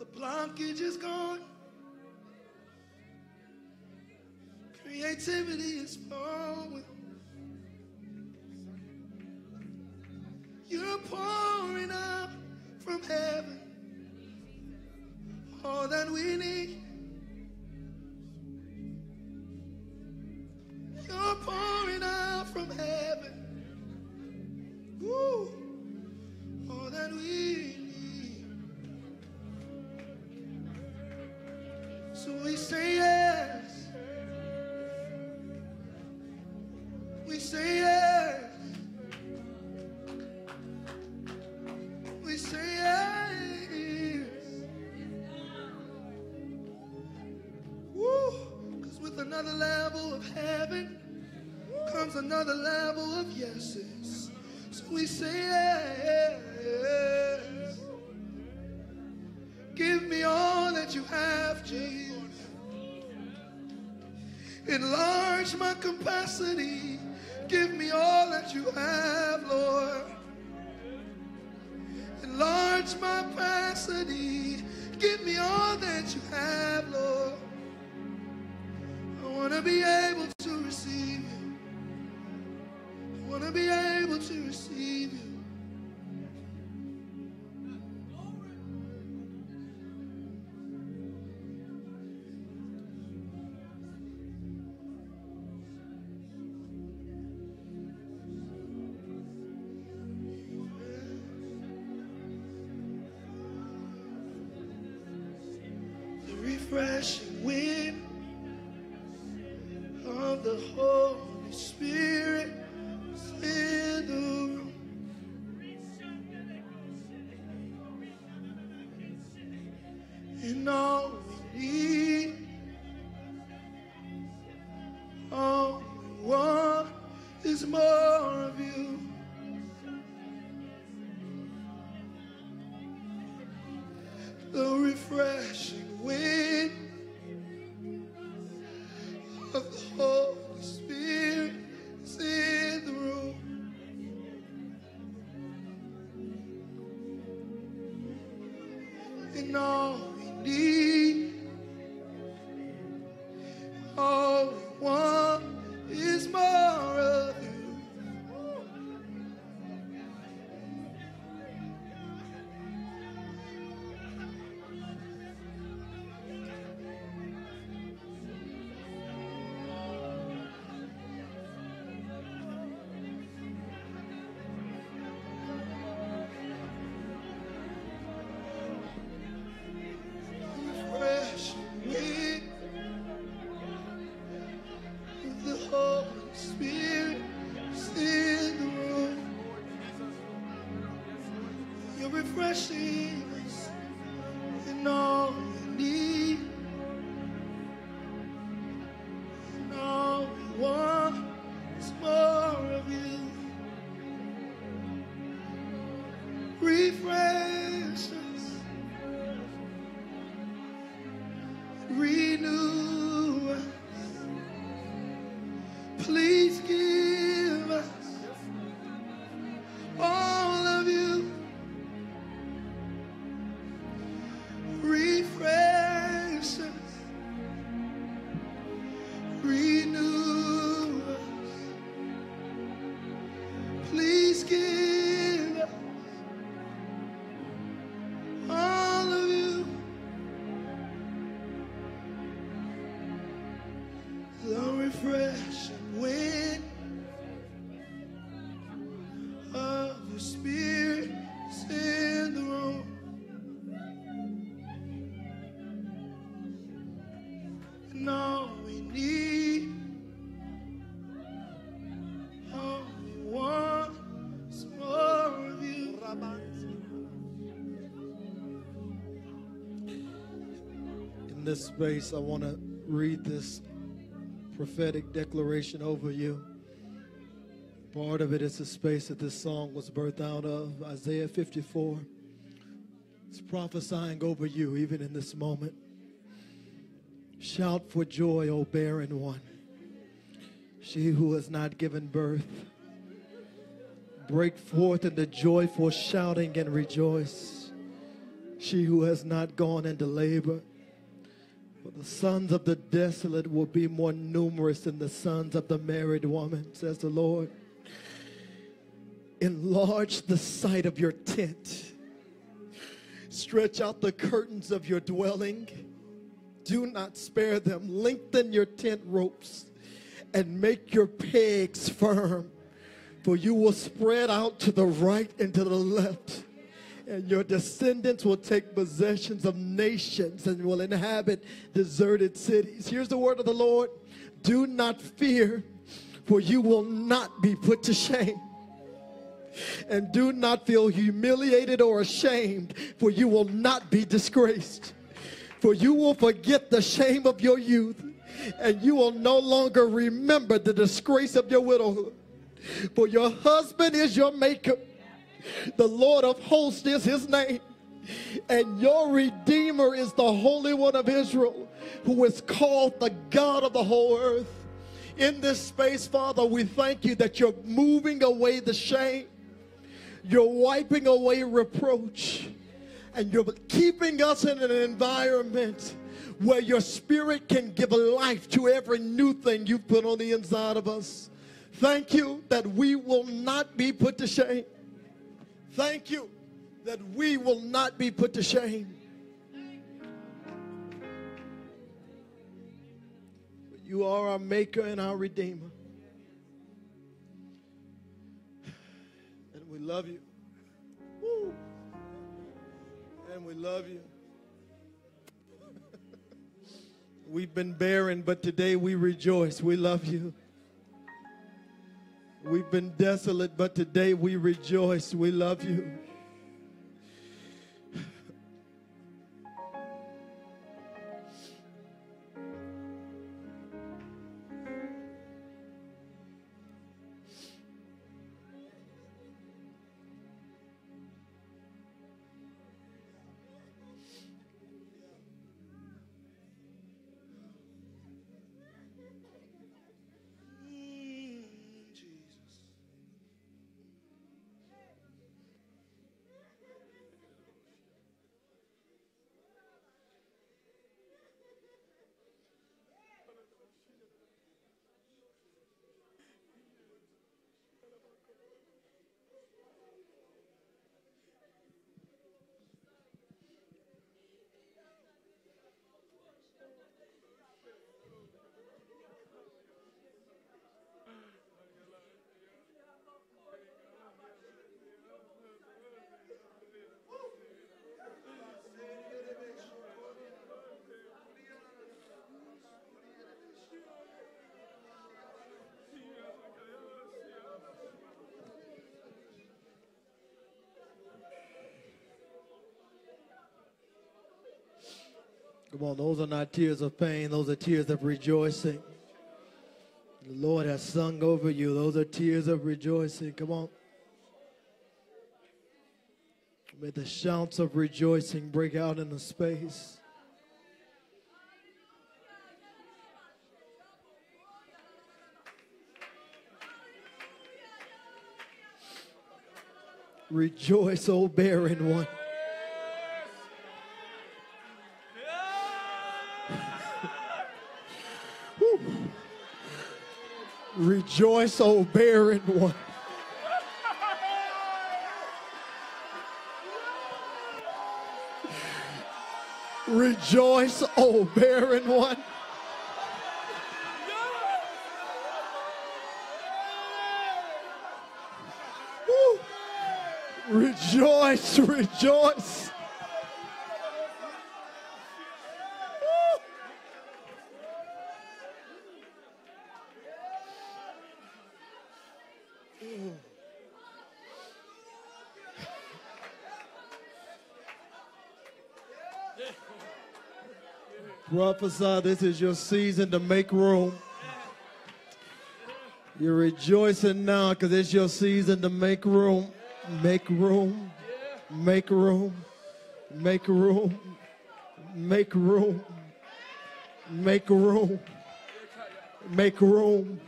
The blockage is gone. Creativity is flowing. You're pouring out from heaven all that we need. Capacity. You're
this space, I want to read this prophetic declaration over you. Part of it is the space that this song was birthed out of Isaiah 54. It's prophesying over you even in this moment. Shout for joy, O barren one, she who has not given birth. Break forth into joyful shouting and rejoice, she who has not gone into labor. For the sons of the desolate will be more numerous than the sons of the married woman, says the Lord. Enlarge the site of your tent. Stretch out the curtains of your dwelling. Do not spare them. Lengthen your tent ropes and make your pegs firm. For you will spread out to the right and to the left and your descendants will take possessions of nations and will inhabit deserted cities. Here's the word of the Lord Do not fear, for you will not be put to shame. And do not feel humiliated or ashamed, for you will not be disgraced. For you will forget the shame of your youth, and you will no longer remember the disgrace of your widowhood. For your husband is your maker the Lord of hosts is his name. And your Redeemer is the Holy One of Israel, who is called the God of the whole earth. In this space, Father, we thank you that you're moving away the shame, you're wiping away reproach, and you're keeping us in an environment where your spirit can give life to every new thing you've put on the inside of us. Thank you that we will not be put to shame. Thank you that we will not be put to shame. You are our maker and our redeemer. And we love you. Woo. And we love you. *laughs* We've been barren, but today we rejoice. We love you. We've been desolate, but today we rejoice. We love you. Come on, those are not tears of pain, those are tears of rejoicing. The Lord has sung over you. Those are tears of rejoicing. Come on. May the shouts of rejoicing break out in the space. Rejoice, O barren one. Rejoice, O barren one. Rejoice, O barren one. Rejoice, rejoice. Prophesy, this is your season to make room. You're rejoicing now because it's your season to make room. Make room. Make room. Make room. Make room. Make room. Make room.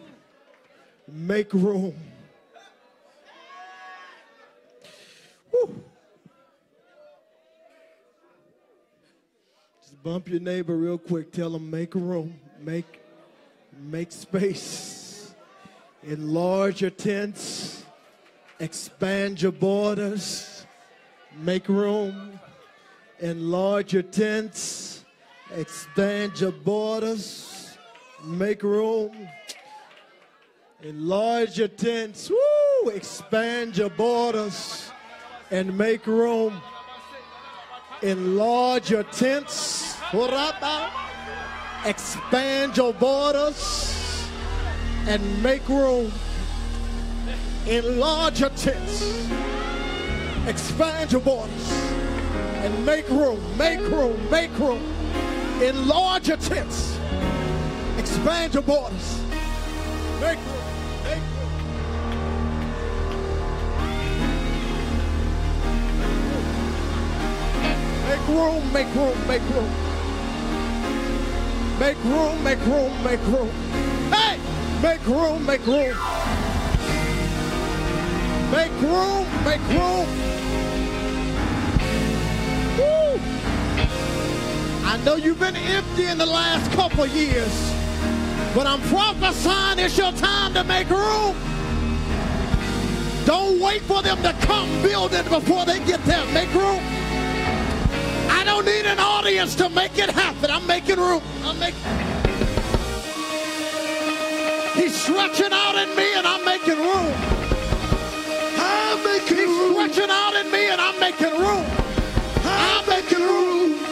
Make room. Bump your neighbor real quick. Tell them make room. Make make space. Enlarge your tents. Expand your borders. Make room. Enlarge your tents. Expand your borders. Make room. Enlarge your tents. Woo! Expand your borders and make room. Enlarge your tents. Expand your borders and make room. Enlarge your tents. Expand your borders and make room. Make room. Make room. Enlarge your tents. Expand your borders. Make room. Make room. Make room, make room, make room. Make room, make room, make room. Hey! Make room, make room. Make room, make room. Woo! I know you've been empty in the last couple years, but I'm prophesying it's your time to make room. Don't wait for them to come build it before they get there. Make room. I don't need an audience to make it happen. I'm making room. I'm making. He's stretching out in me, and I'm making room.
I'm making
He's
room.
stretching out in me, and I'm making room.
I'm making room. I'm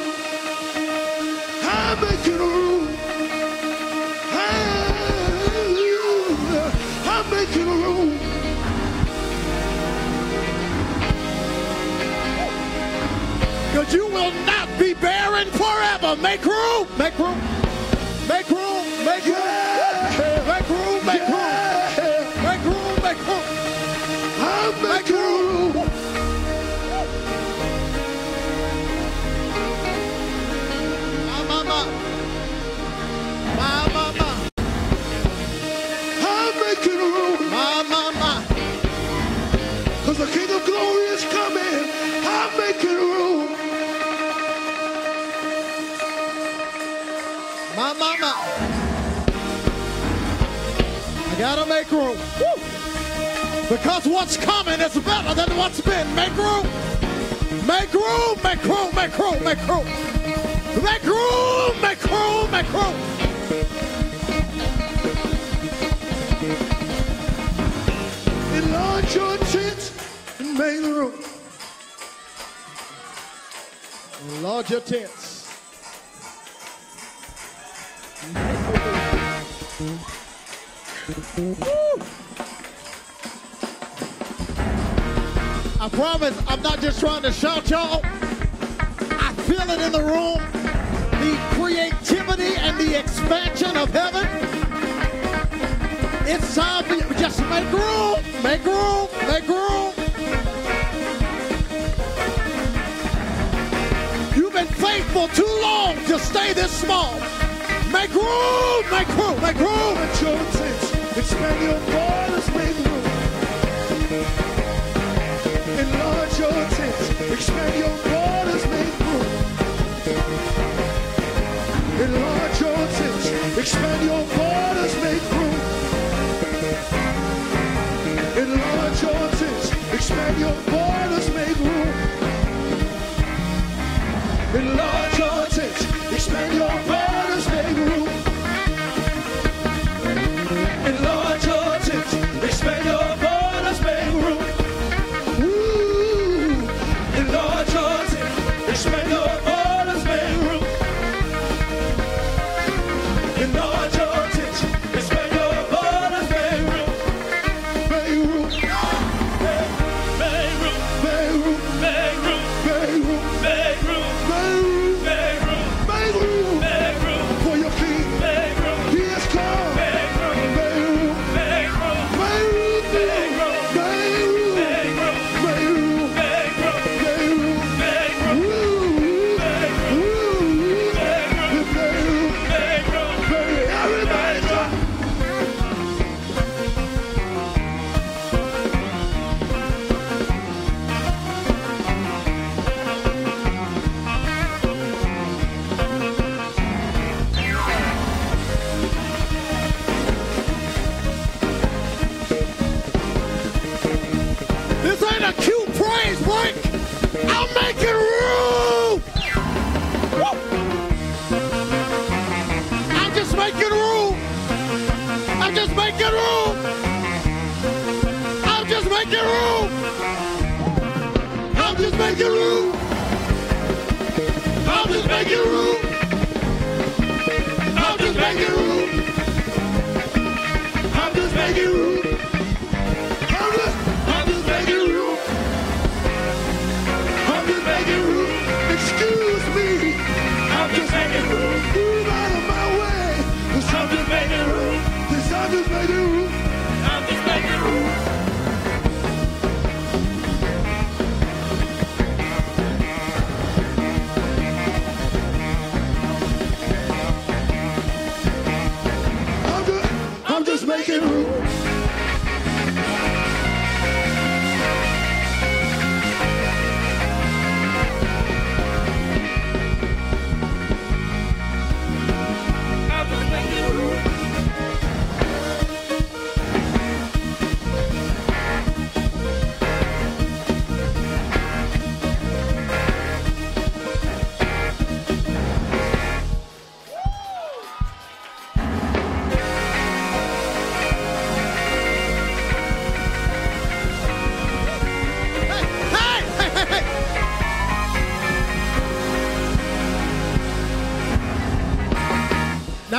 Because you will not be barren forever. Make room. Make room. Make room. Make room. I gotta make room. Woo. Because what's coming is better than what's been. Make room. Make room, make room, make room, make room. Make room, make room, make room.
Enlarge your tents and make room.
Enlarge your tents. I promise I'm not just trying to shout y'all. I feel it in the room. the creativity and the expansion of heaven. It's time for you. Just make room, make room, make room. You've been faithful too long to stay this small. Make room, make room, make room.
Make room. Expand your borders, make room. Enlarge your expand your borders, make room. Enlarge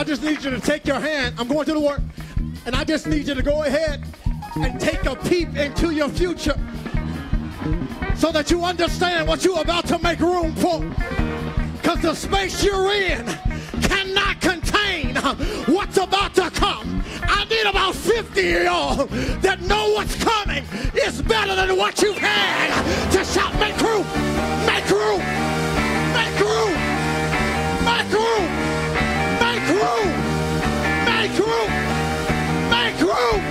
I just need you to take your hand. I'm going to the work. And I just need you to go ahead and take a peep into your future so that you understand what you're about to make room for. Because the space you're in cannot contain what's about to come. I need about 50 of y'all that know what's coming is better than what you've had to shout, make room, make room, make room, make room, room, make room, make room.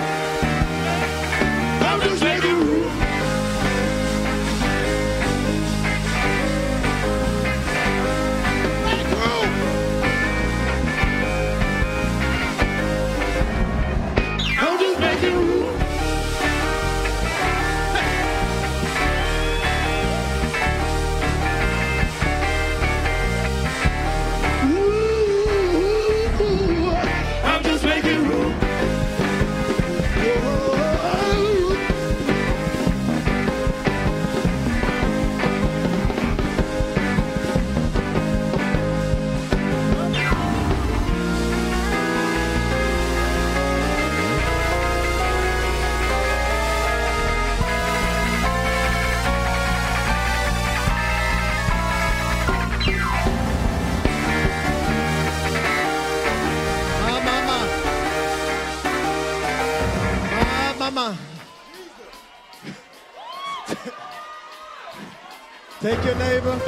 I'm just making room.
Make room. Take your neighbor.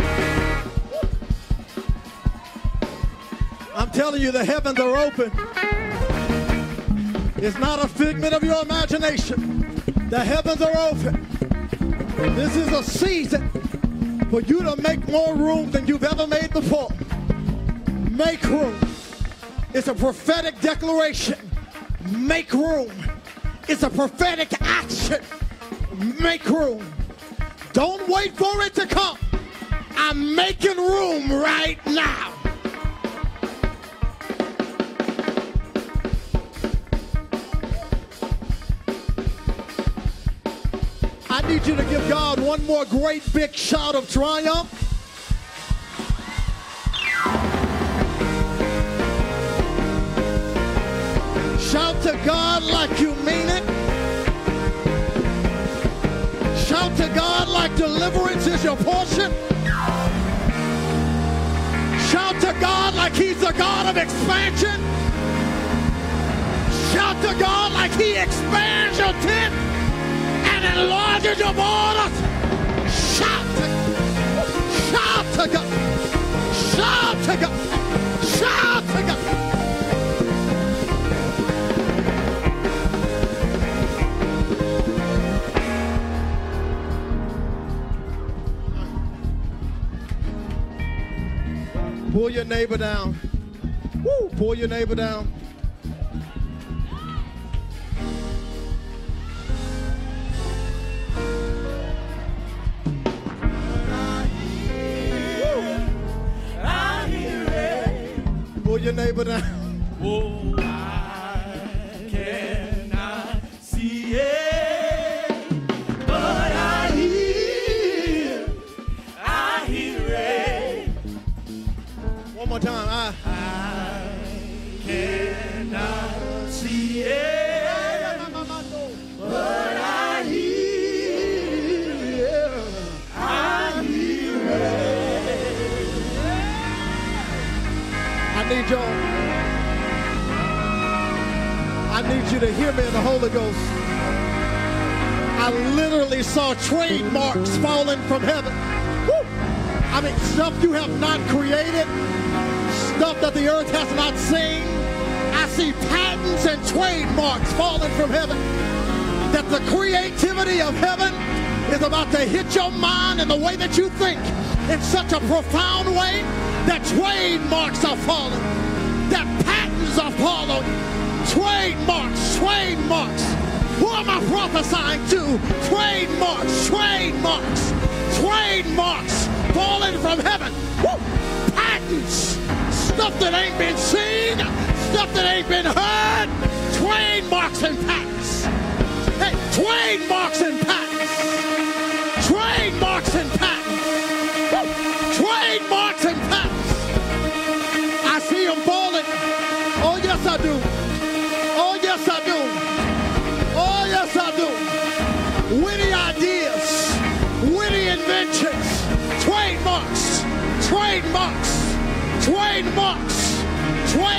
I'm telling you, the heavens are open. It's not a figment of your imagination. The heavens are open. This is a season for you to make more room than you've ever made before. Make room. It's a prophetic declaration. Make room. It's a prophetic action. Make room. Don't wait for it to come. I'm making room right now. I need you to give God one more great big shout of triumph. Shout to God like you mean it. Shout to God deliverance is your portion. Shout to God like He's the God of expansion. Shout to God like He expands your tent and enlarges your borders. Shout to, shout to God. Shout to God. Shout Pull your neighbor down. Woo, pull your neighbor down.
It.
Pull your neighbor down. Need you to hear me in the Holy Ghost. I literally saw trademarks falling from heaven. Woo! I mean, stuff you have not created, stuff that the earth has not seen. I see patents and trademarks falling from heaven. That the creativity of heaven is about to hit your mind in the way that you think in such a profound way that trademarks are falling, that patents are falling, trademarks, trademarks. Who am I prophesying to? Trademarks, trademarks, trademarks falling from heaven. Woo! Patents, stuff that ain't been seen, stuff that ain't been heard, trademarks and patents. Hey, trademarks and patents.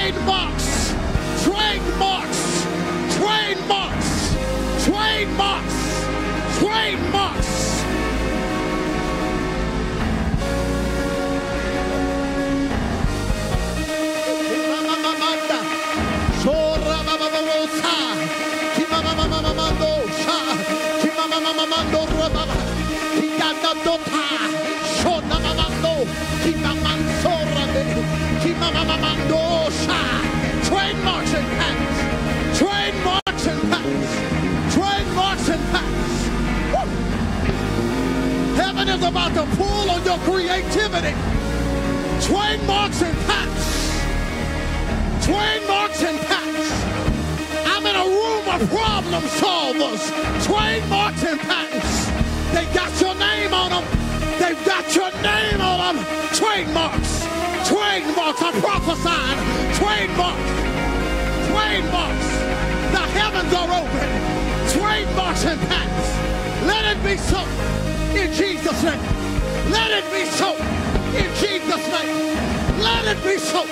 Trademarks, trademarks, trademarks, trademarks, trademarks. Trademarks and patents. Trademarks and patents. Trademarks and patents. Woo! Heaven is about to pull on your creativity. Trademarks and patents. Trademarks and patents. I'm in a room of problem solvers. Trademarks and patents. They got your name on them. They've got your name on them. Trademarks. Trademarks. I'm prophesying. Trademarks. Trademarks. The heavens are open. Trademarks and patents. Let it be so. In Jesus' name. Let it be so. In Jesus' name. Let it be so.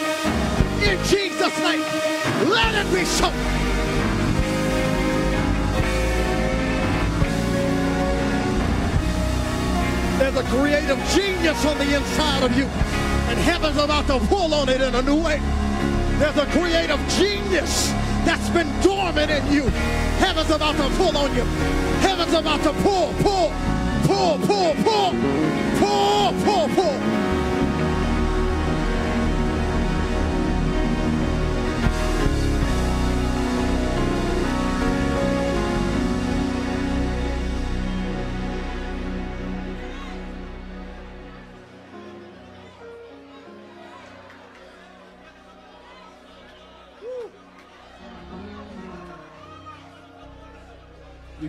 In Jesus' name. Let it be so. There's a creative genius on the inside of you, and heaven's about to pull on it in a new way. There's a creative genius that's been dormant in you. Heaven's about to pull on you. Heaven's about to pull, pull, pull, pull, pull, pull, pull, pull. You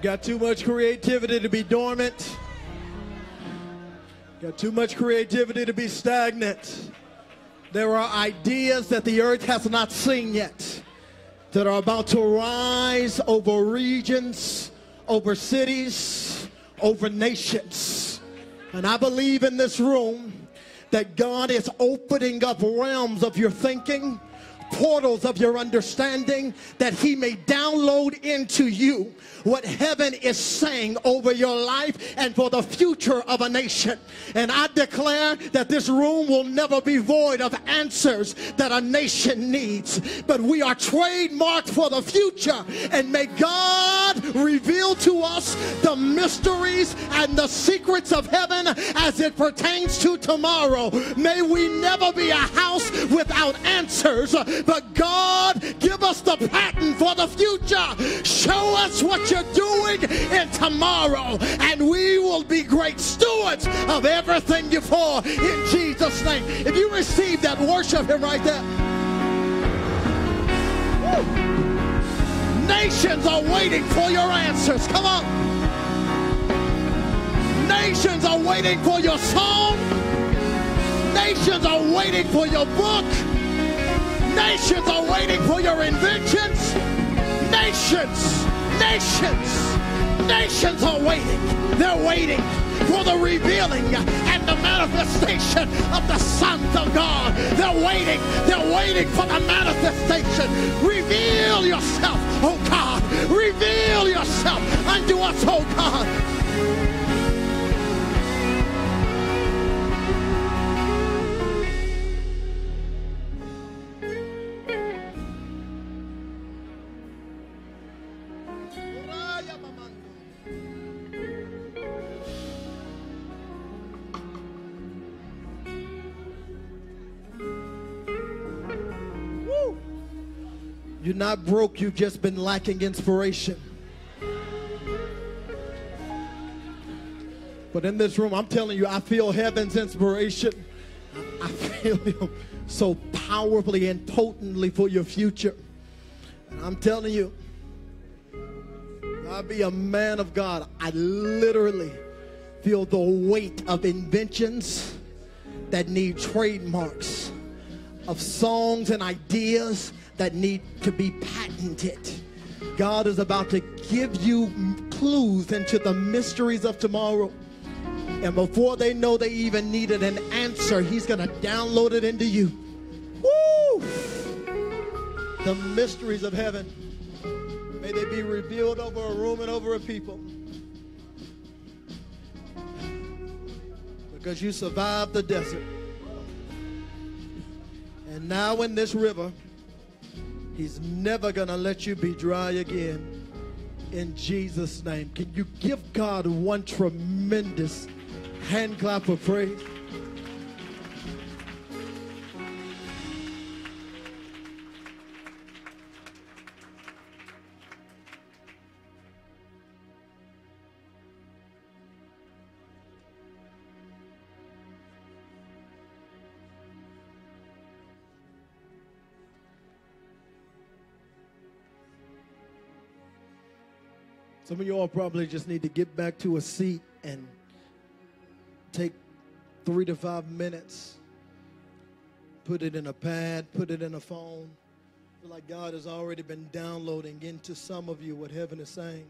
got too much creativity to be dormant. Got too much creativity to be stagnant. There are ideas that the earth has not seen yet that are about to rise over regions, over cities, over nations. And I believe in this room that God is opening up realms of your thinking portals of your understanding that he may download into you what heaven is saying over your life and for the future of a nation. And I declare that this room will never be void of answers that a nation needs. But we are trademarked for the future. And may God reveal to us the mysteries and the secrets of heaven as it pertains to tomorrow. May we never be a house without answers, but God give us the pattern for the future. Show us what you're doing in tomorrow, and we will be great stewards of everything you pour in Jesus' name. If you receive that, worship Him right there. Woo. Nations are waiting for your answers. Come on. Nations are waiting for your song. Nations are waiting for your book. Nations are waiting for your inventions. Nations Nations, nations are waiting. They're waiting for the revealing and the manifestation of the sons of God. They're waiting. They're waiting for the manifestation. Reveal yourself, oh God. Reveal yourself unto us, oh God. You're not broke, you've just been lacking inspiration. But in this room, I'm telling you, I feel heaven's inspiration. I feel *laughs* him so powerfully and potently for your future. And I'm telling you, I'll be a man of God. I literally feel the weight of inventions that need trademarks, of songs and ideas that need to be patented. God is about to give you clues into the mysteries of tomorrow. And before they know they even needed an answer, He's going to download it into you. Woo! The mysteries of heaven. May they be revealed over a room and over a people. Because you survived the desert. And now in this river, He's never going to let you be dry again. In Jesus' name. Can you give God one tremendous hand clap of praise? Some of you all probably just need to get back to a seat and take three to five minutes, put it in a pad, put it in a phone. Feel like God has already been downloading into some of you what heaven is saying.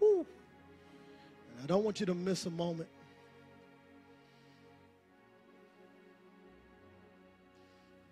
Woo. And I don't want you to miss a moment.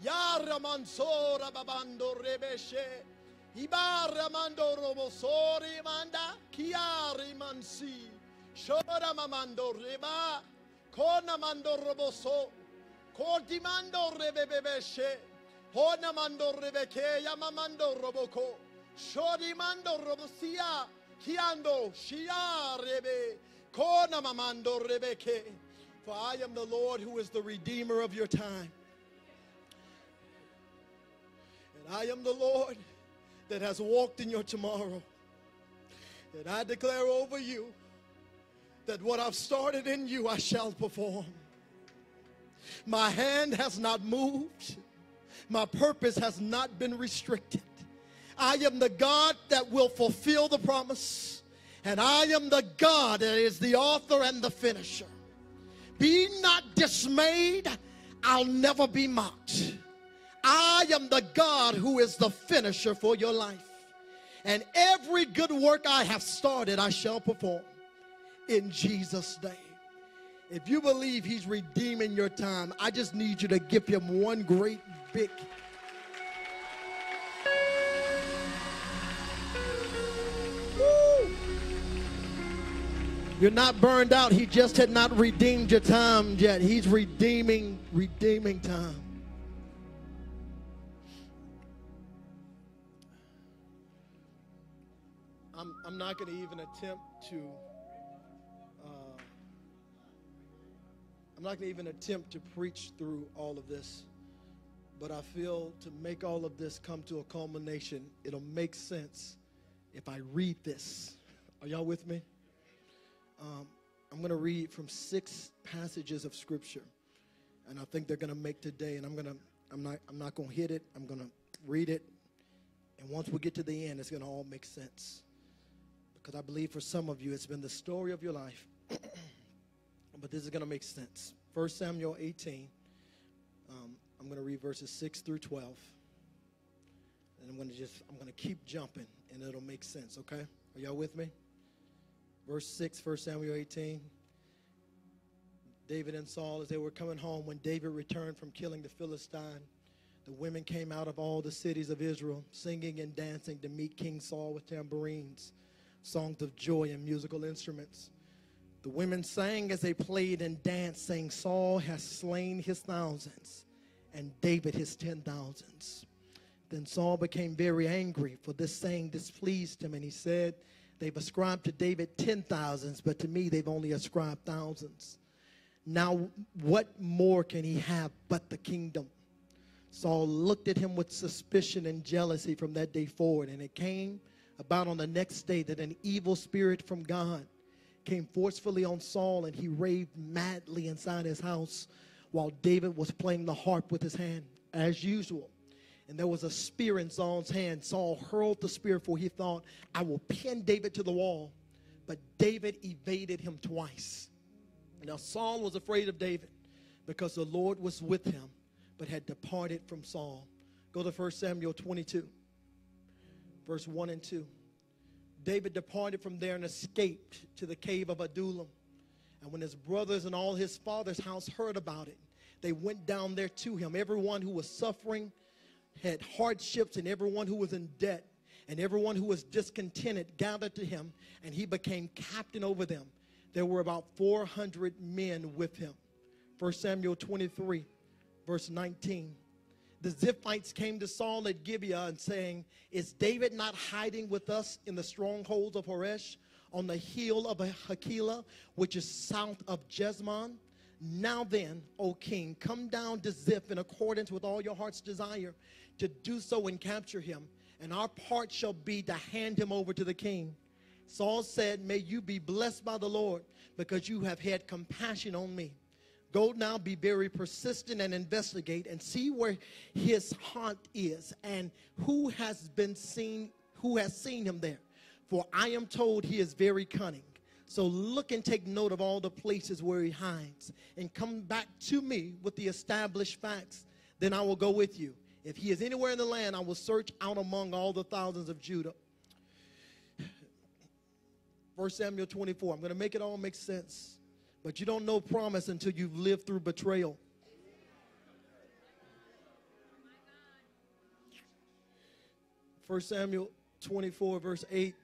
Yara mansora babando rebeshe. Ibarra mando robosori manda. Chiari mansi. Shora mamando reba. Kona mando roboso. Corti mando. Hona mando rebeke. Roboko. Shori mando robosia. Kiando. Shia rebe. Kona mamando rebeke. For I am the Lord who is the redeemer of your time. I am the Lord that has walked in your tomorrow. And I declare over you that what I've started in you, I shall perform. My hand has not moved, my purpose has not been restricted. I am the God that will fulfill the promise, and I am the God that is the author and the finisher. Be not dismayed, I'll never be mocked. I am the God who is the finisher for your life. And every good work I have started, I shall perform in Jesus' name. If you believe He's redeeming your time, I just need you to give Him one great big. Woo! You're not burned out. He just had not redeemed your time yet. He's redeeming, redeeming time. I'm not going to even attempt to. Uh, I'm not going to even attempt to preach through all of this, but I feel to make all of this come to a culmination, it'll make sense if I read this. Are y'all with me? Um, I'm going to read from six passages of scripture, and I think they're going to make today. And I'm going to, I'm not, I'm not going to hit it. I'm going to read it, and once we get to the end, it's going to all make sense. Because I believe for some of you, it's been the story of your life. *clears throat* but this is going to make sense. 1 Samuel 18. Um, I'm going to read verses 6 through 12. And I'm going to just, I'm going to keep jumping and it'll make sense, okay? Are y'all with me? Verse 6, 1 Samuel 18. David and Saul, as they were coming home, when David returned from killing the Philistine, the women came out of all the cities of Israel, singing and dancing to meet King Saul with tambourines songs of joy and musical instruments. The women sang as they played and danced, saying, Saul has slain his thousands and David his ten thousands. Then Saul became very angry, for this saying displeased him, and he said, They've ascribed to David ten thousands, but to me they've only ascribed thousands. Now, what more can he have but the kingdom? Saul looked at him with suspicion and jealousy from that day forward, and it came about on the next day that an evil spirit from God came forcefully on Saul and he raved madly inside his house while David was playing the harp with his hand as usual. And there was a spear in Saul's hand. Saul hurled the spear for he thought, I will pin David to the wall. But David evaded him twice. Now Saul was afraid of David because the Lord was with him but had departed from Saul. Go to 1 Samuel 22 verse 1 and 2. David departed from there and escaped to the cave of Adullam. And when his brothers and all his father's house heard about it, they went down there to him. Everyone who was suffering had hardships, and everyone who was in debt, and everyone who was discontented gathered to him, and he became captain over them. There were about 400 men with him. 1 Samuel 23, verse 19 the Ziphites came to Saul at Gibeah and saying, Is David not hiding with us in the strongholds of Horesh on the hill of Hakilah, which is south of Jeshimon? Now then, O king, come down to Ziph in accordance with all your heart's desire to do so and capture him, and our part shall be to hand him over to the king. Saul said, May you be blessed by the Lord, because you have had compassion on me. Go now, be very persistent and investigate and see where his haunt is and who has been seen, who has seen him there. For I am told he is very cunning. So look and take note of all the places where he hides and come back to me with the established facts. Then I will go with you. If he is anywhere in the land, I will search out among all the thousands of Judah. 1 Samuel 24. I'm going to make it all make sense. But you don't know promise until you've lived through betrayal. First Samuel 24, verse 8.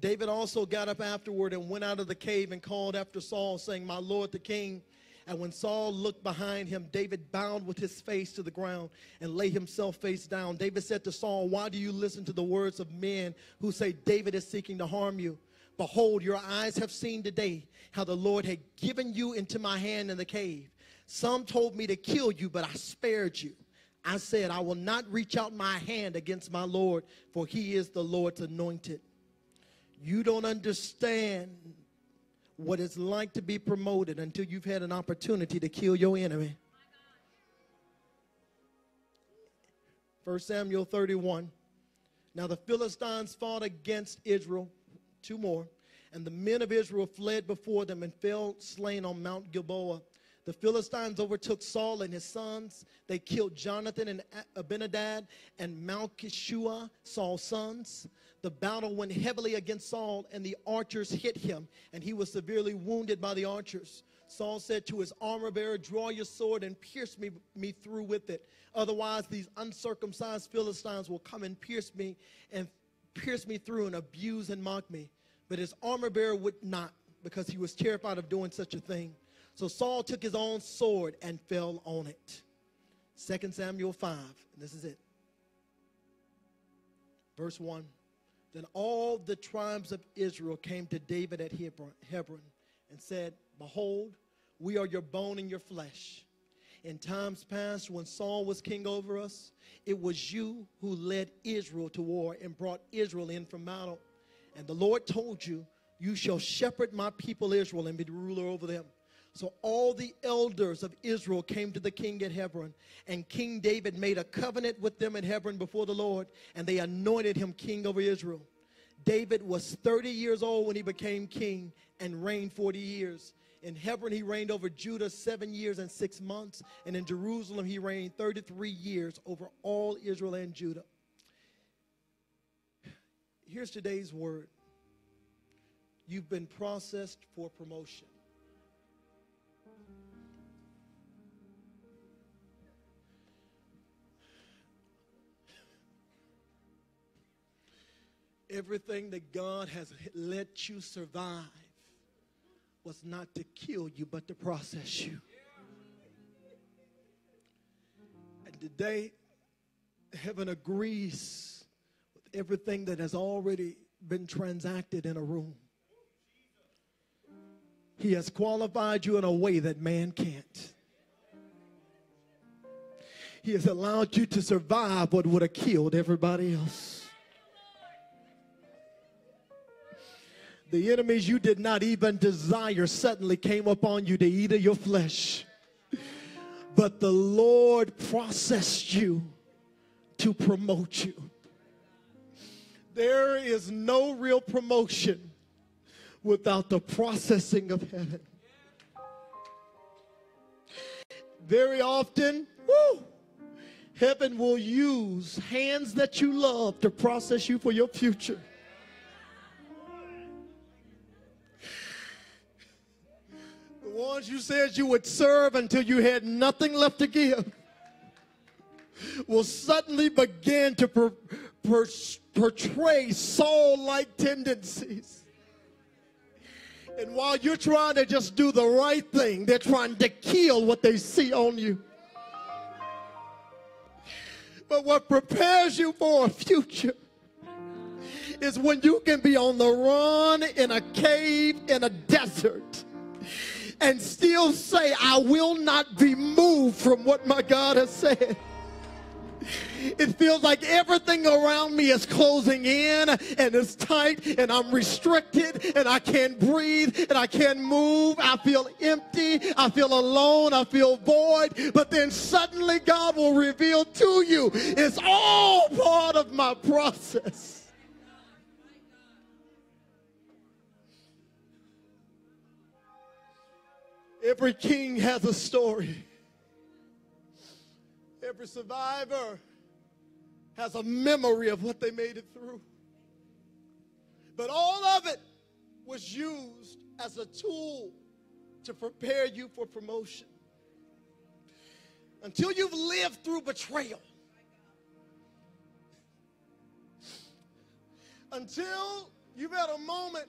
David also got up afterward and went out of the cave and called after Saul, saying, My Lord the king. And when Saul looked behind him, David bowed with his face to the ground and lay himself face down. David said to Saul, Why do you listen to the words of men who say David is seeking to harm you? Behold, your eyes have seen today how the Lord had given you into my hand in the cave. Some told me to kill you, but I spared you. I said, I will not reach out my hand against my Lord, for he is the Lord's anointed. You don't understand what it's like to be promoted until you've had an opportunity to kill your enemy. 1 Samuel 31. Now the Philistines fought against Israel, two more, and the men of Israel fled before them and fell slain on Mount Gilboa. The Philistines overtook Saul and his sons. They killed Jonathan and Abinadab and Malchishua, Saul's sons. The battle went heavily against Saul, and the archers hit him, and he was severely wounded by the archers. Saul said to his armor bearer, Draw your sword and pierce me, me through with it. Otherwise, these uncircumcised Philistines will come and pierce me and pierce me through and abuse and mock me. But his armor bearer would not, because he was terrified of doing such a thing. So Saul took his own sword and fell on it. 2 Samuel 5, and this is it. Verse 1. Then all the tribes of Israel came to David at Hebron and said, Behold, we are your bone and your flesh. In times past, when Saul was king over us, it was you who led Israel to war and brought Israel in from battle. And the Lord told you, You shall shepherd my people Israel and be the ruler over them. So all the elders of Israel came to the king at Hebron, and King David made a covenant with them at Hebron before the Lord, and they anointed him king over Israel. David was 30 years old when he became king and reigned 40 years. In Hebron, he reigned over Judah seven years and six months, and in Jerusalem, he reigned 33 years over all Israel and Judah. Here's today's word You've been processed for promotion. Everything that God has let you survive was not to kill you, but to process you. And today, heaven agrees everything that has already been transacted in a room. He has qualified you in a way that man can't. He has allowed you to survive what would have killed everybody else. The enemies you did not even desire suddenly came upon you to eat of your flesh. But the Lord processed you to promote you. There is no real promotion without the processing of heaven. Very often, woo, heaven will use hands that you love to process you for your future. The ones you said you would serve until you had nothing left to give will suddenly begin to per, portray Saul like tendencies. And while you're trying to just do the right thing, they're trying to kill what they see on you. But what prepares you for a future is when you can be on the run in a cave in a desert and still say, I will not be moved from what my God has said. It feels like everything around me is closing in and it's tight and I'm restricted and I can't breathe and I can't move. I feel empty. I feel alone. I feel void. But then suddenly God will reveal to you it's all part of my process. Every king has a story. Every survivor has a memory of what they made it through. But all of it was used as a tool to prepare you for promotion. Until you've lived through betrayal, until you've had a moment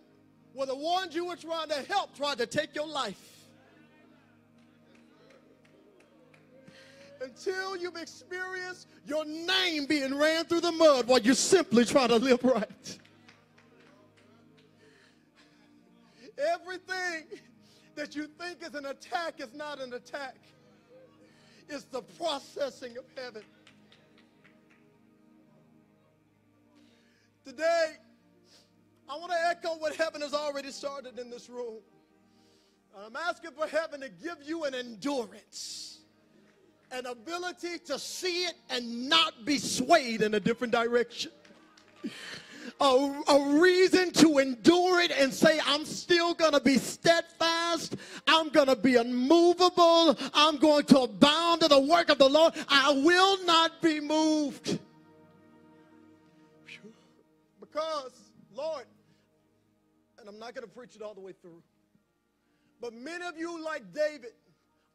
where the ones you were trying to help tried to take your life. Until you've experienced your name being ran through the mud while you're simply trying to live right. Everything that you think is an attack is not an attack. It's the processing of heaven. Today, I want to echo what heaven has already started in this room. I'm asking for heaven to give you an endurance, an ability to see it and not be swayed in a different direction a, a reason to endure it and say, I'm still going to be steadfast. I'm going to be unmovable. I'm going to abound to the work of the Lord. I will not be moved. Because, Lord, and I'm not going to preach it all the way through, but many of you, like David,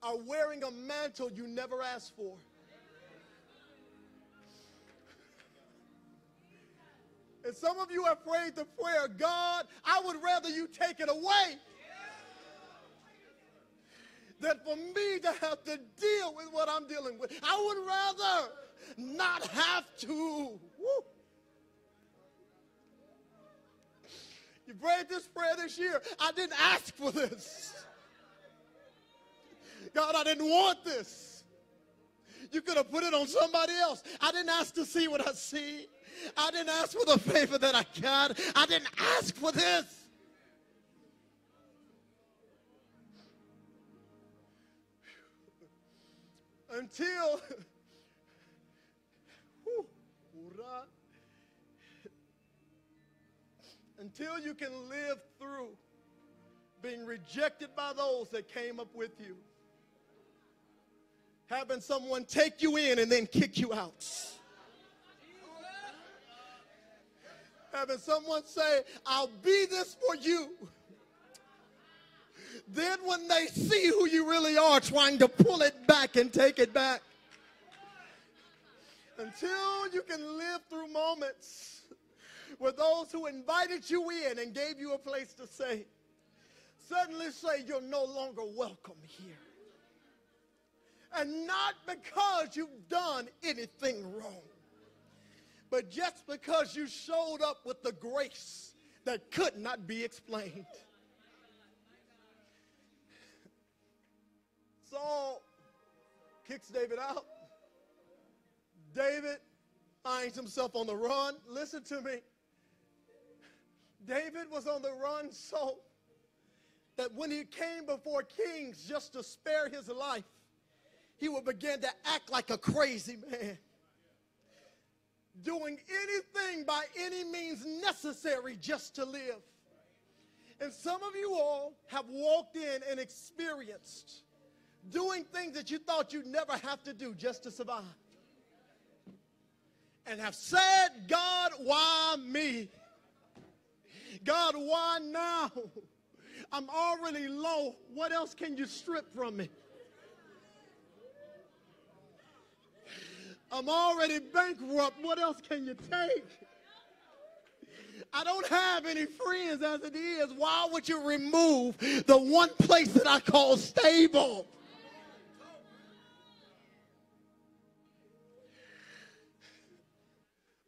are wearing a mantle you never asked for. And some of you have prayed the prayer, God, I would rather you take it away than for me to have to deal with what I'm dealing with. I would rather not have to. Woo. You prayed this prayer this year. I didn't ask for this. God, I didn't want this. You could have put it on somebody else. I didn't ask to see what I see. I didn't ask for the favor that I got. I didn't ask for this. Until *laughs* until you can live through being rejected by those that came up with you, having someone take you in and then kick you out. having someone say, I'll be this for you. Then when they see who you really are, trying to pull it back and take it back. Until you can live through moments where those who invited you in and gave you a place to stay suddenly say you're no longer welcome here. And not because you've done anything wrong but just because you showed up with the grace that could not be explained. Saul kicks David out. David finds himself on the run. Listen to me. David was on the run so that when he came before kings just to spare his life, he would begin to act like a crazy man doing anything by any means necessary just to live. And some of you all have walked in and experienced doing things that you thought you'd never have to do just to survive. And have said, God, why me? God, why now? I'm already low. What else can you strip from me? I'm already bankrupt. What else can you take? I don't have any friends as it is. Why would you remove the one place that I call stable?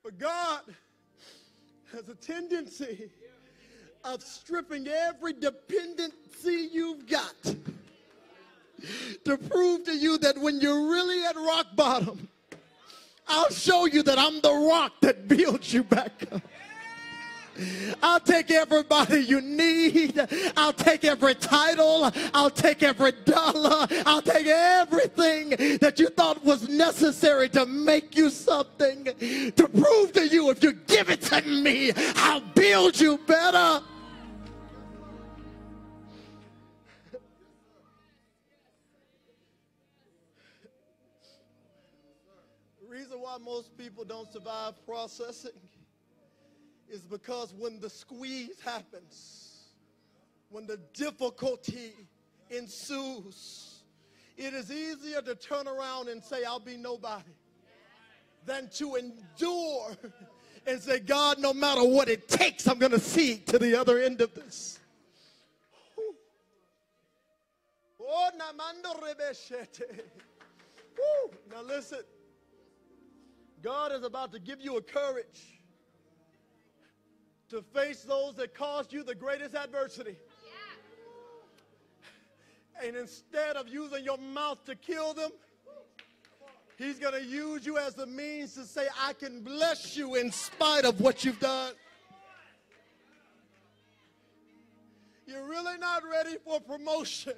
But God has a tendency of stripping every dependency you've got to prove to you that when you're really at rock bottom, I'll show you that I'm the rock that *laughs* builds you back up. I'll take everybody you need. I'll take every title. I'll take every dollar. I'll take everything that you thought was necessary to make you something, to prove to you if you give it to me, I'll build you better. Why most people don't survive processing? Is because when the squeeze happens, when the difficulty ensues, it is easier to turn around and say, I'll be nobody, than to endure and say, God, no matter what it takes, I'm going to see to the other end of this. Oh. Woo. Now listen, God is about to give you a courage to face those that caused you the greatest adversity. And instead of using your mouth to kill them, He's going to use you as a means to say, I can bless you in spite of what you've done. You're really not ready for promotion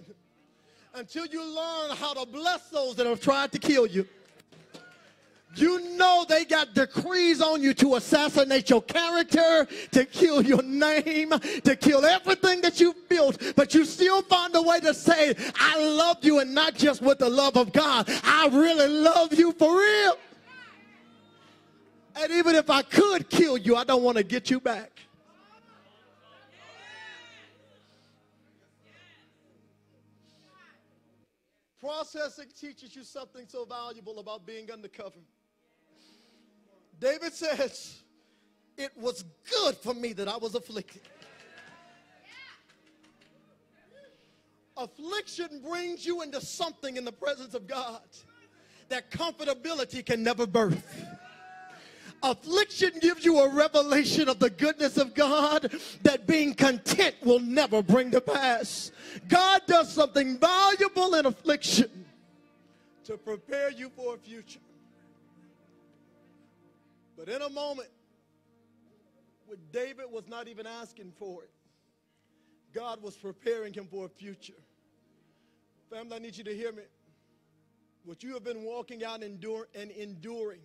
until you learn how to bless those that have tried to kill you. You know they got decrees on you to assassinate your character, to kill your name, to kill everything that you've built, but you still find a way to say, I love you, and not just with the love of God. I really love you for real. And even if I could kill you, I don't want to get you back. Processing teaches you something so valuable about being undercover. David says, It was good for me that I was afflicted. Affliction brings you into something in the presence of God that comfortability can never birth. Affliction gives you a revelation of the goodness of God that being content will never bring to pass. God does something valuable in affliction to prepare you for a future. But in a moment, when David was not even asking for it, God was preparing him for a future. Family, I need you to hear me. What you have been walking out endure, and enduring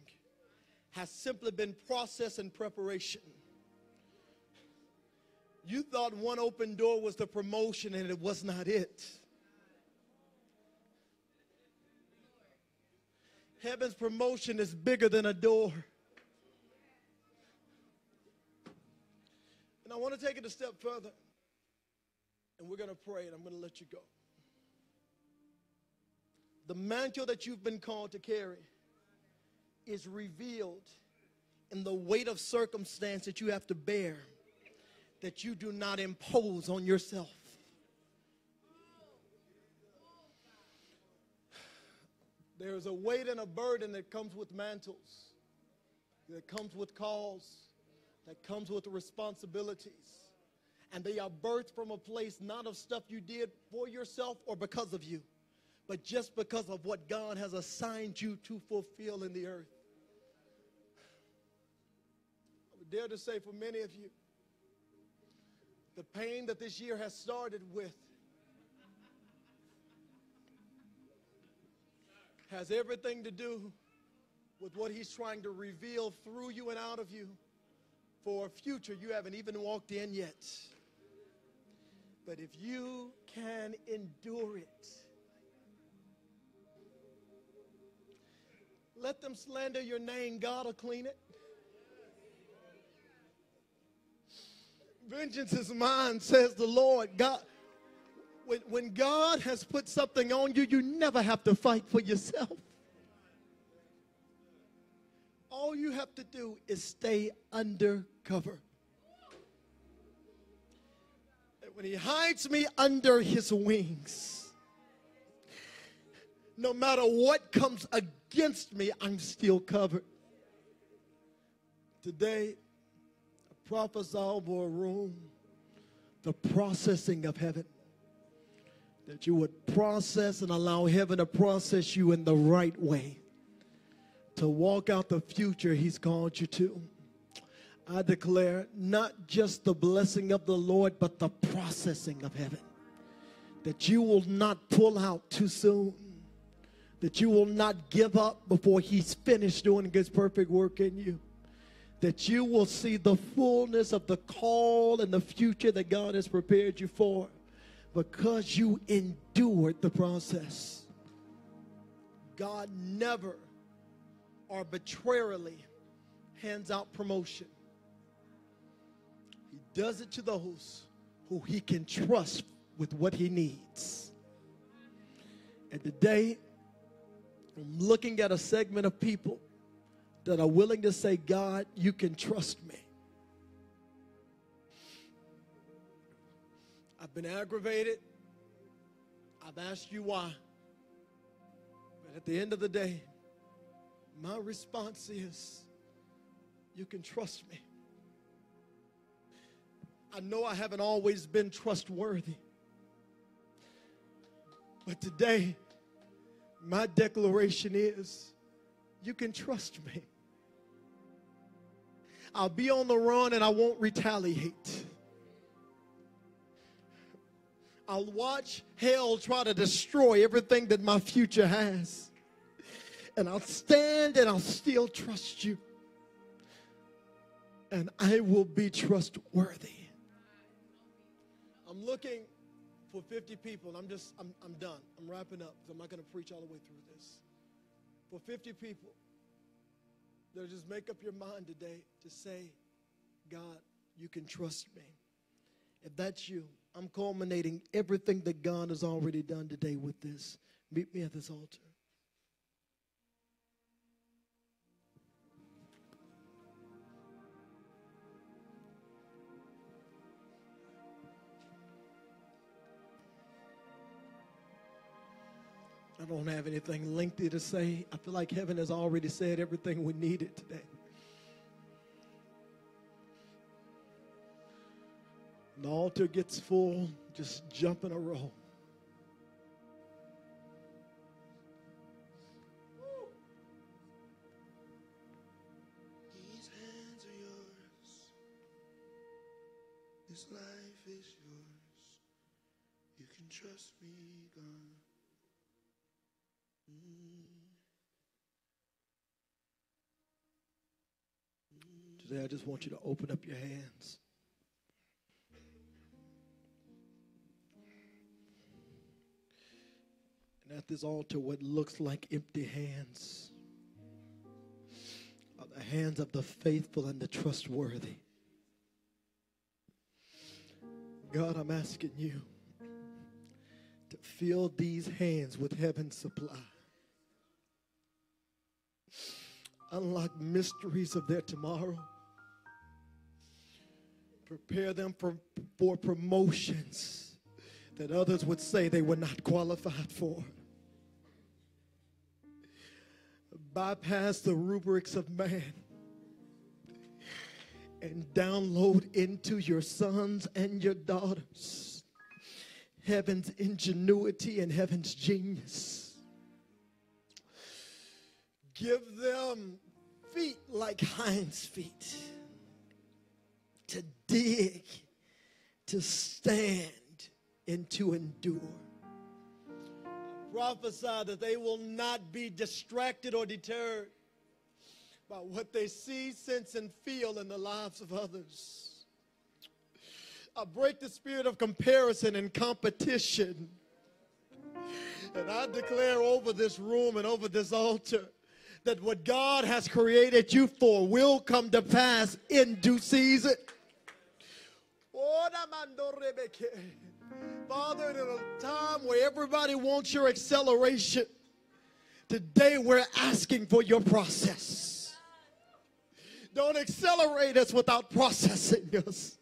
has simply been process and preparation. You thought one open door was the promotion, and it was not it. Heaven's promotion is bigger than a door. I want to take it a step further. And we're going to pray, and I'm going to let you go. The mantle that you've been called to carry is revealed in the weight of circumstance that you have to bear that you do not impose on yourself. There is a weight and a burden that comes with mantles, that comes with calls, that comes with responsibilities. And they are birthed from a place not of stuff you did for yourself or because of you, but just because of what God has assigned you to fulfill in the earth. I would dare to say for many of you, the pain that this year has started with has everything to do with what he's trying to reveal through you and out of you for a future you haven't even walked in yet. But if you can endure it, let them slander your name, God will clean it. Vengeance is mine, says the Lord. God, when, when God has put something on you, you never have to fight for yourself. All you have to do is stay under cover. And when He hides me under His wings, no matter what comes against me, I'm still covered. Today, I prophesy over a room the processing of heaven. That you would process and allow heaven to process you in the right way to walk out the future He's called you to. I declare not just the blessing of the Lord, but the processing of heaven. That you will not pull out too soon. That you will not give up before He's finished doing His perfect work in you. That you will see the fullness of the call and the future that God has prepared you for because you endured the process. God never arbitrarily hands out promotion. Does it to those who he can trust with what he needs. And today, I'm looking at a segment of people that are willing to say, God, you can trust me. I've been aggravated. I've asked you why. But at the end of the day, my response is, you can trust me. I know I haven't always been trustworthy. But today, my declaration is you can trust me. I'll be on the run and I won't retaliate. I'll watch hell try to destroy everything that my future has. And I'll stand and I'll still trust you. And I will be trustworthy. I'm looking for 50 people, and I'm just, I'm, I'm done. I'm wrapping up because I'm not going to preach all the way through this. For 50 people, they'll just make up your mind today to say, God, you can trust me. If that's you, I'm culminating everything that God has already done today with this. Meet me at this altar. I don't have anything lengthy to say. I feel like heaven has already said everything we needed today. The altar gets full, just jump in a row.
These hands are yours. This life is yours. You can trust me, God.
Today, I just want you to open up your hands. And at this altar, what looks like empty hands are the hands of the faithful and the trustworthy. God, I'm asking you to fill these hands with heaven's supply. Unlock mysteries of their tomorrow. Prepare them for, for promotions that others would say they were not qualified for. Bypass the rubrics of man and download into your sons and your daughters heaven's ingenuity and heaven's genius. Give them feet like hinds feet dig, to stand, and to endure. Prophesy that they will not be distracted or deterred by what they see, sense, and feel in the lives of others. I break the spirit of comparison and competition. And I declare over this room and over this altar that what God has created you for will come to pass in due season. Father, in a time where everybody wants your acceleration, today we're asking for your process. Don't accelerate us without processing us.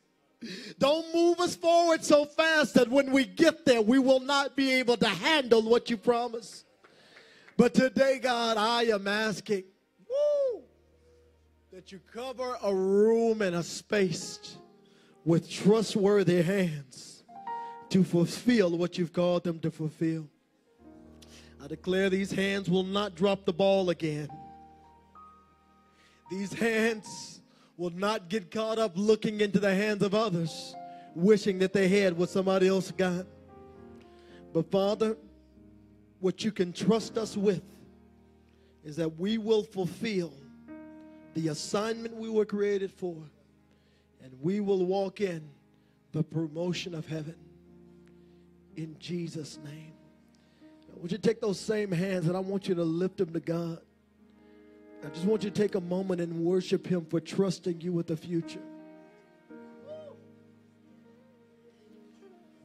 Don't move us forward so fast that when we get there, we will not be able to handle what you promise. But today, God, I am asking woo, that you cover a room and a space with trustworthy hands to fulfill what you've called them to fulfill. I declare these hands will not drop the ball again. These hands will not get caught up looking into the hands of others, wishing that they had what somebody else got. But Father, what you can trust us with is that we will fulfill the assignment we were created for, and we will walk in the promotion of heaven. In Jesus' name. I want you to take those same hands and I want you to lift them to God. I just want you to take a moment and worship Him for trusting you with the future.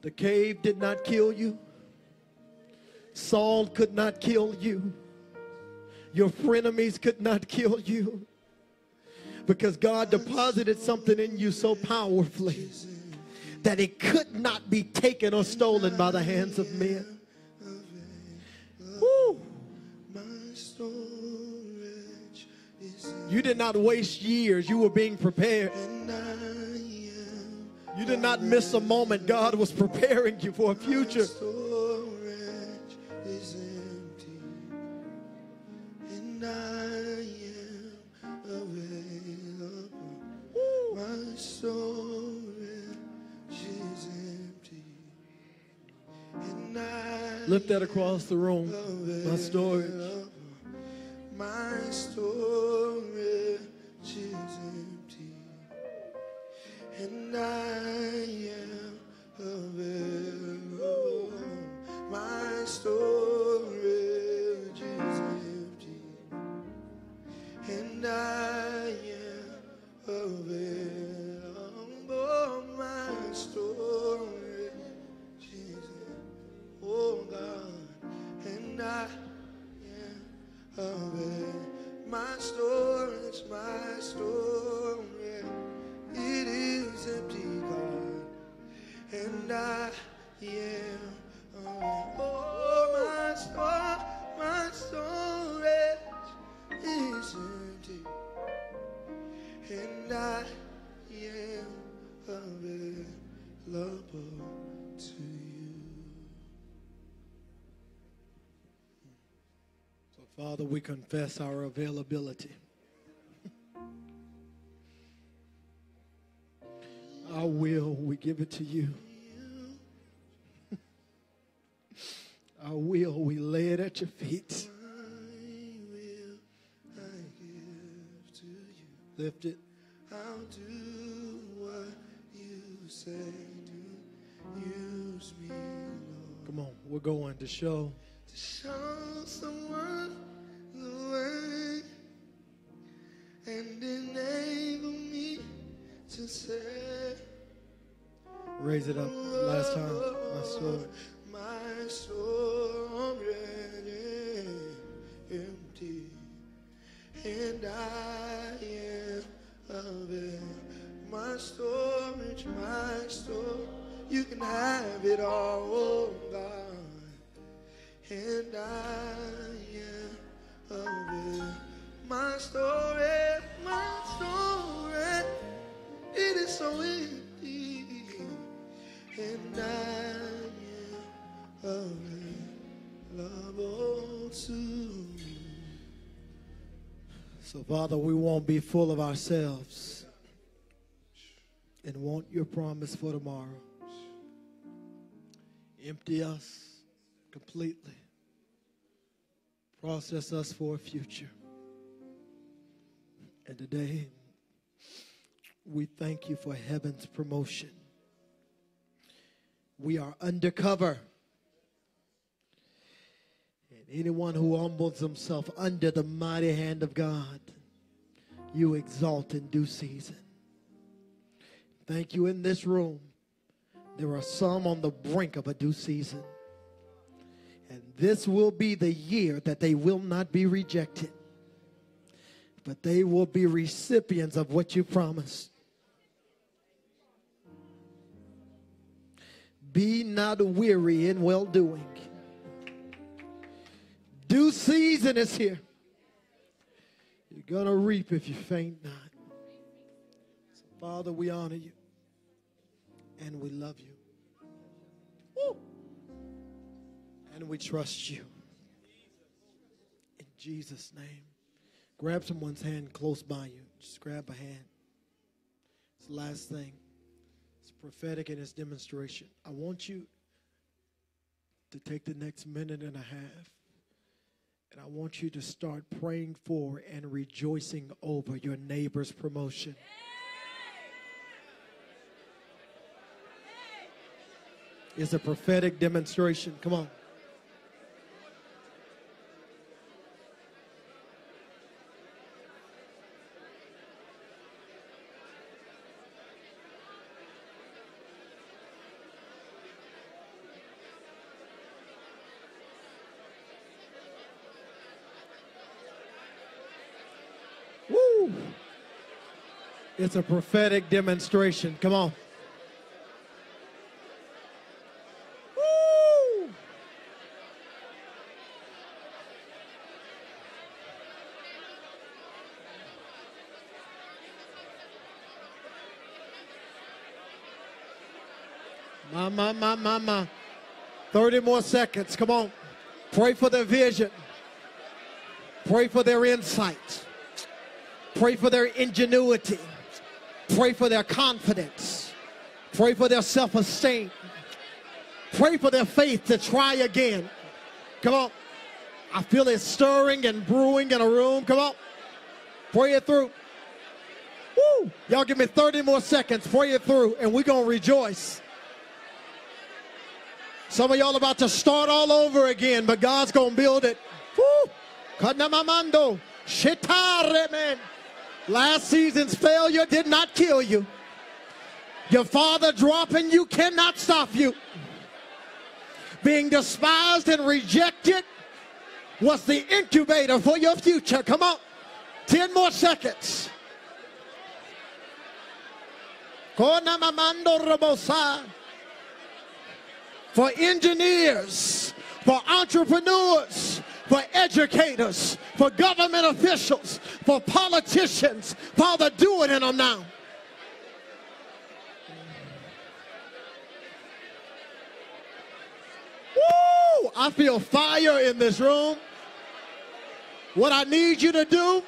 The cave did not kill you. Saul could not kill you. Your frenemies could not kill you. Because God deposited something in you so powerfully that it could not be taken or stolen by the hands of men. Woo. You did not waste years. You were being prepared. You did not miss a moment. God was preparing you for a future. Lift that across the room. My storage.
My storage is empty, and I am available. My storage is empty, and I and I am available. My storage, my storage, it is empty, God, and I am available. Oh, my store, my storage is empty, and I am available
Father, we confess our availability. Our will, we give it to you. Our will, we lay it at your feet.
I give to you.
Lift it.
I'll do what you say do. Use me, Lord,
Come on, we're going to show.
Show someone the way and enable me to say,
Raise it up. Last time. My sword.
My soul already empty, and I am of it. My storage, my store, you can have it all, oh God. And I am it. My story, my story, it is so empty, and I am available to.
So, Father, we won't be full of ourselves and want your promise for tomorrow. Empty us completely. Process us for a future. And today, we thank you for heaven's promotion. We are undercover. And anyone who humbles himself under the mighty hand of God, you exalt in due season. Thank you in this room. There are some on the brink of a due season. And this will be the year that they will not be rejected, but they will be recipients of what you promised. Be not weary in well doing. Due season is here. You're going to reap if you faint not. So, Father, we honor you and we love you. Woo. And we trust you. In Jesus' name. Grab someone's hand close by you. Just grab a hand. It's the last thing. It's prophetic in its demonstration. I want you to take the next minute and a half and I want you to start praying for and rejoicing over your neighbor's promotion. It's a prophetic demonstration. Come on. Woo! It's a prophetic demonstration. Come on. Woo! My, my, my, my, my. 30 more seconds. Come on. Pray for their vision. Pray for their insight. Pray for their ingenuity. Pray for their confidence. Pray for their self esteem. Pray for their faith to try again. Come on. I feel it stirring and brewing in a room. Come on. Pray it through. Woo! Y'all give me 30 more seconds. Pray it through, and we're going to rejoice. Some of y'all about to start all over again, but God's going to build it. Woo! Kanamamando. Shitare, man. Last season's failure did not kill you. Your father dropping you cannot stop you. Being despised and rejected was the incubator for your future. Come on. 10 more seconds. For engineers, for entrepreneurs, for educators, for government officials, for politicians. Father, do it in them now. Woo! I feel fire in this room. What I need you to do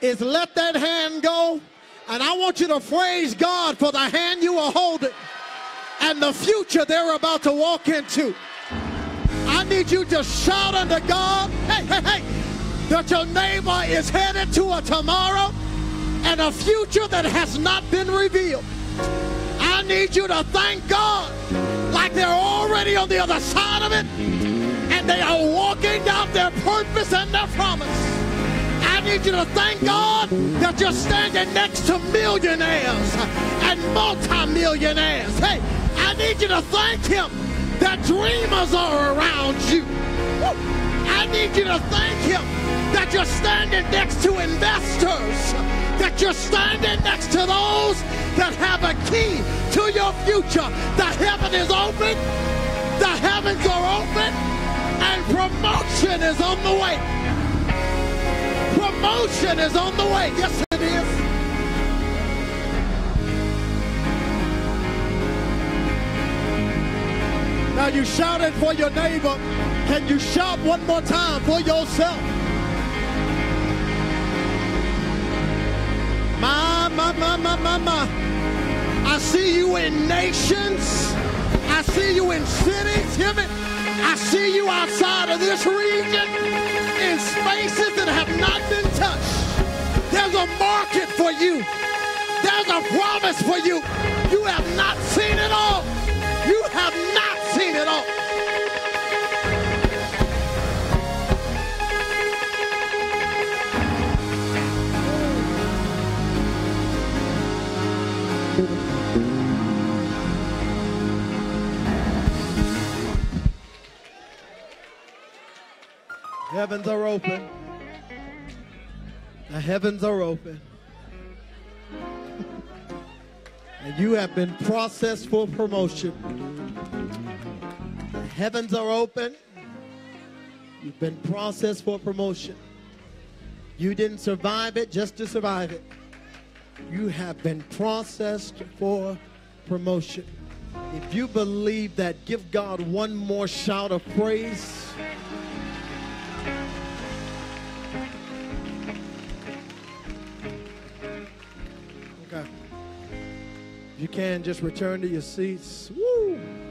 is let that hand go, and I want you to praise God for the hand you are holding and the future they're about to walk into. I need you to shout unto God, hey, hey, hey, that your neighbor is headed to a tomorrow and a future that has not been revealed. I need you to thank God like they're already on the other side of it and they are walking out their purpose and their promise. I need you to thank God that you're standing next to millionaires and multimillionaires. Hey, I need you to thank Him that dreamers are around you. I need you to thank Him that you're standing next to investors, that you're standing next to those that have a key to your future. The heaven is open, the heavens are open, and promotion is on the way. Promotion is on the way. Yes, it is. Now you shouted for your neighbor. Can you shout one more time for yourself? My, my, my, my, my. I see you in nations. I see you in cities. Hear me? I see you outside of this region in spaces that have not been touched. There's a market for you. There's a promise for you. You have not seen it all. You have not seen it all. Heavens are open. The heavens are open. *laughs* and you have been processed for promotion. The heavens are open. You've been processed for promotion. You didn't survive it just to survive it. You have been processed for promotion. If you believe that, give God one more shout of praise. Okay. If you can, just return to your seats. Woo!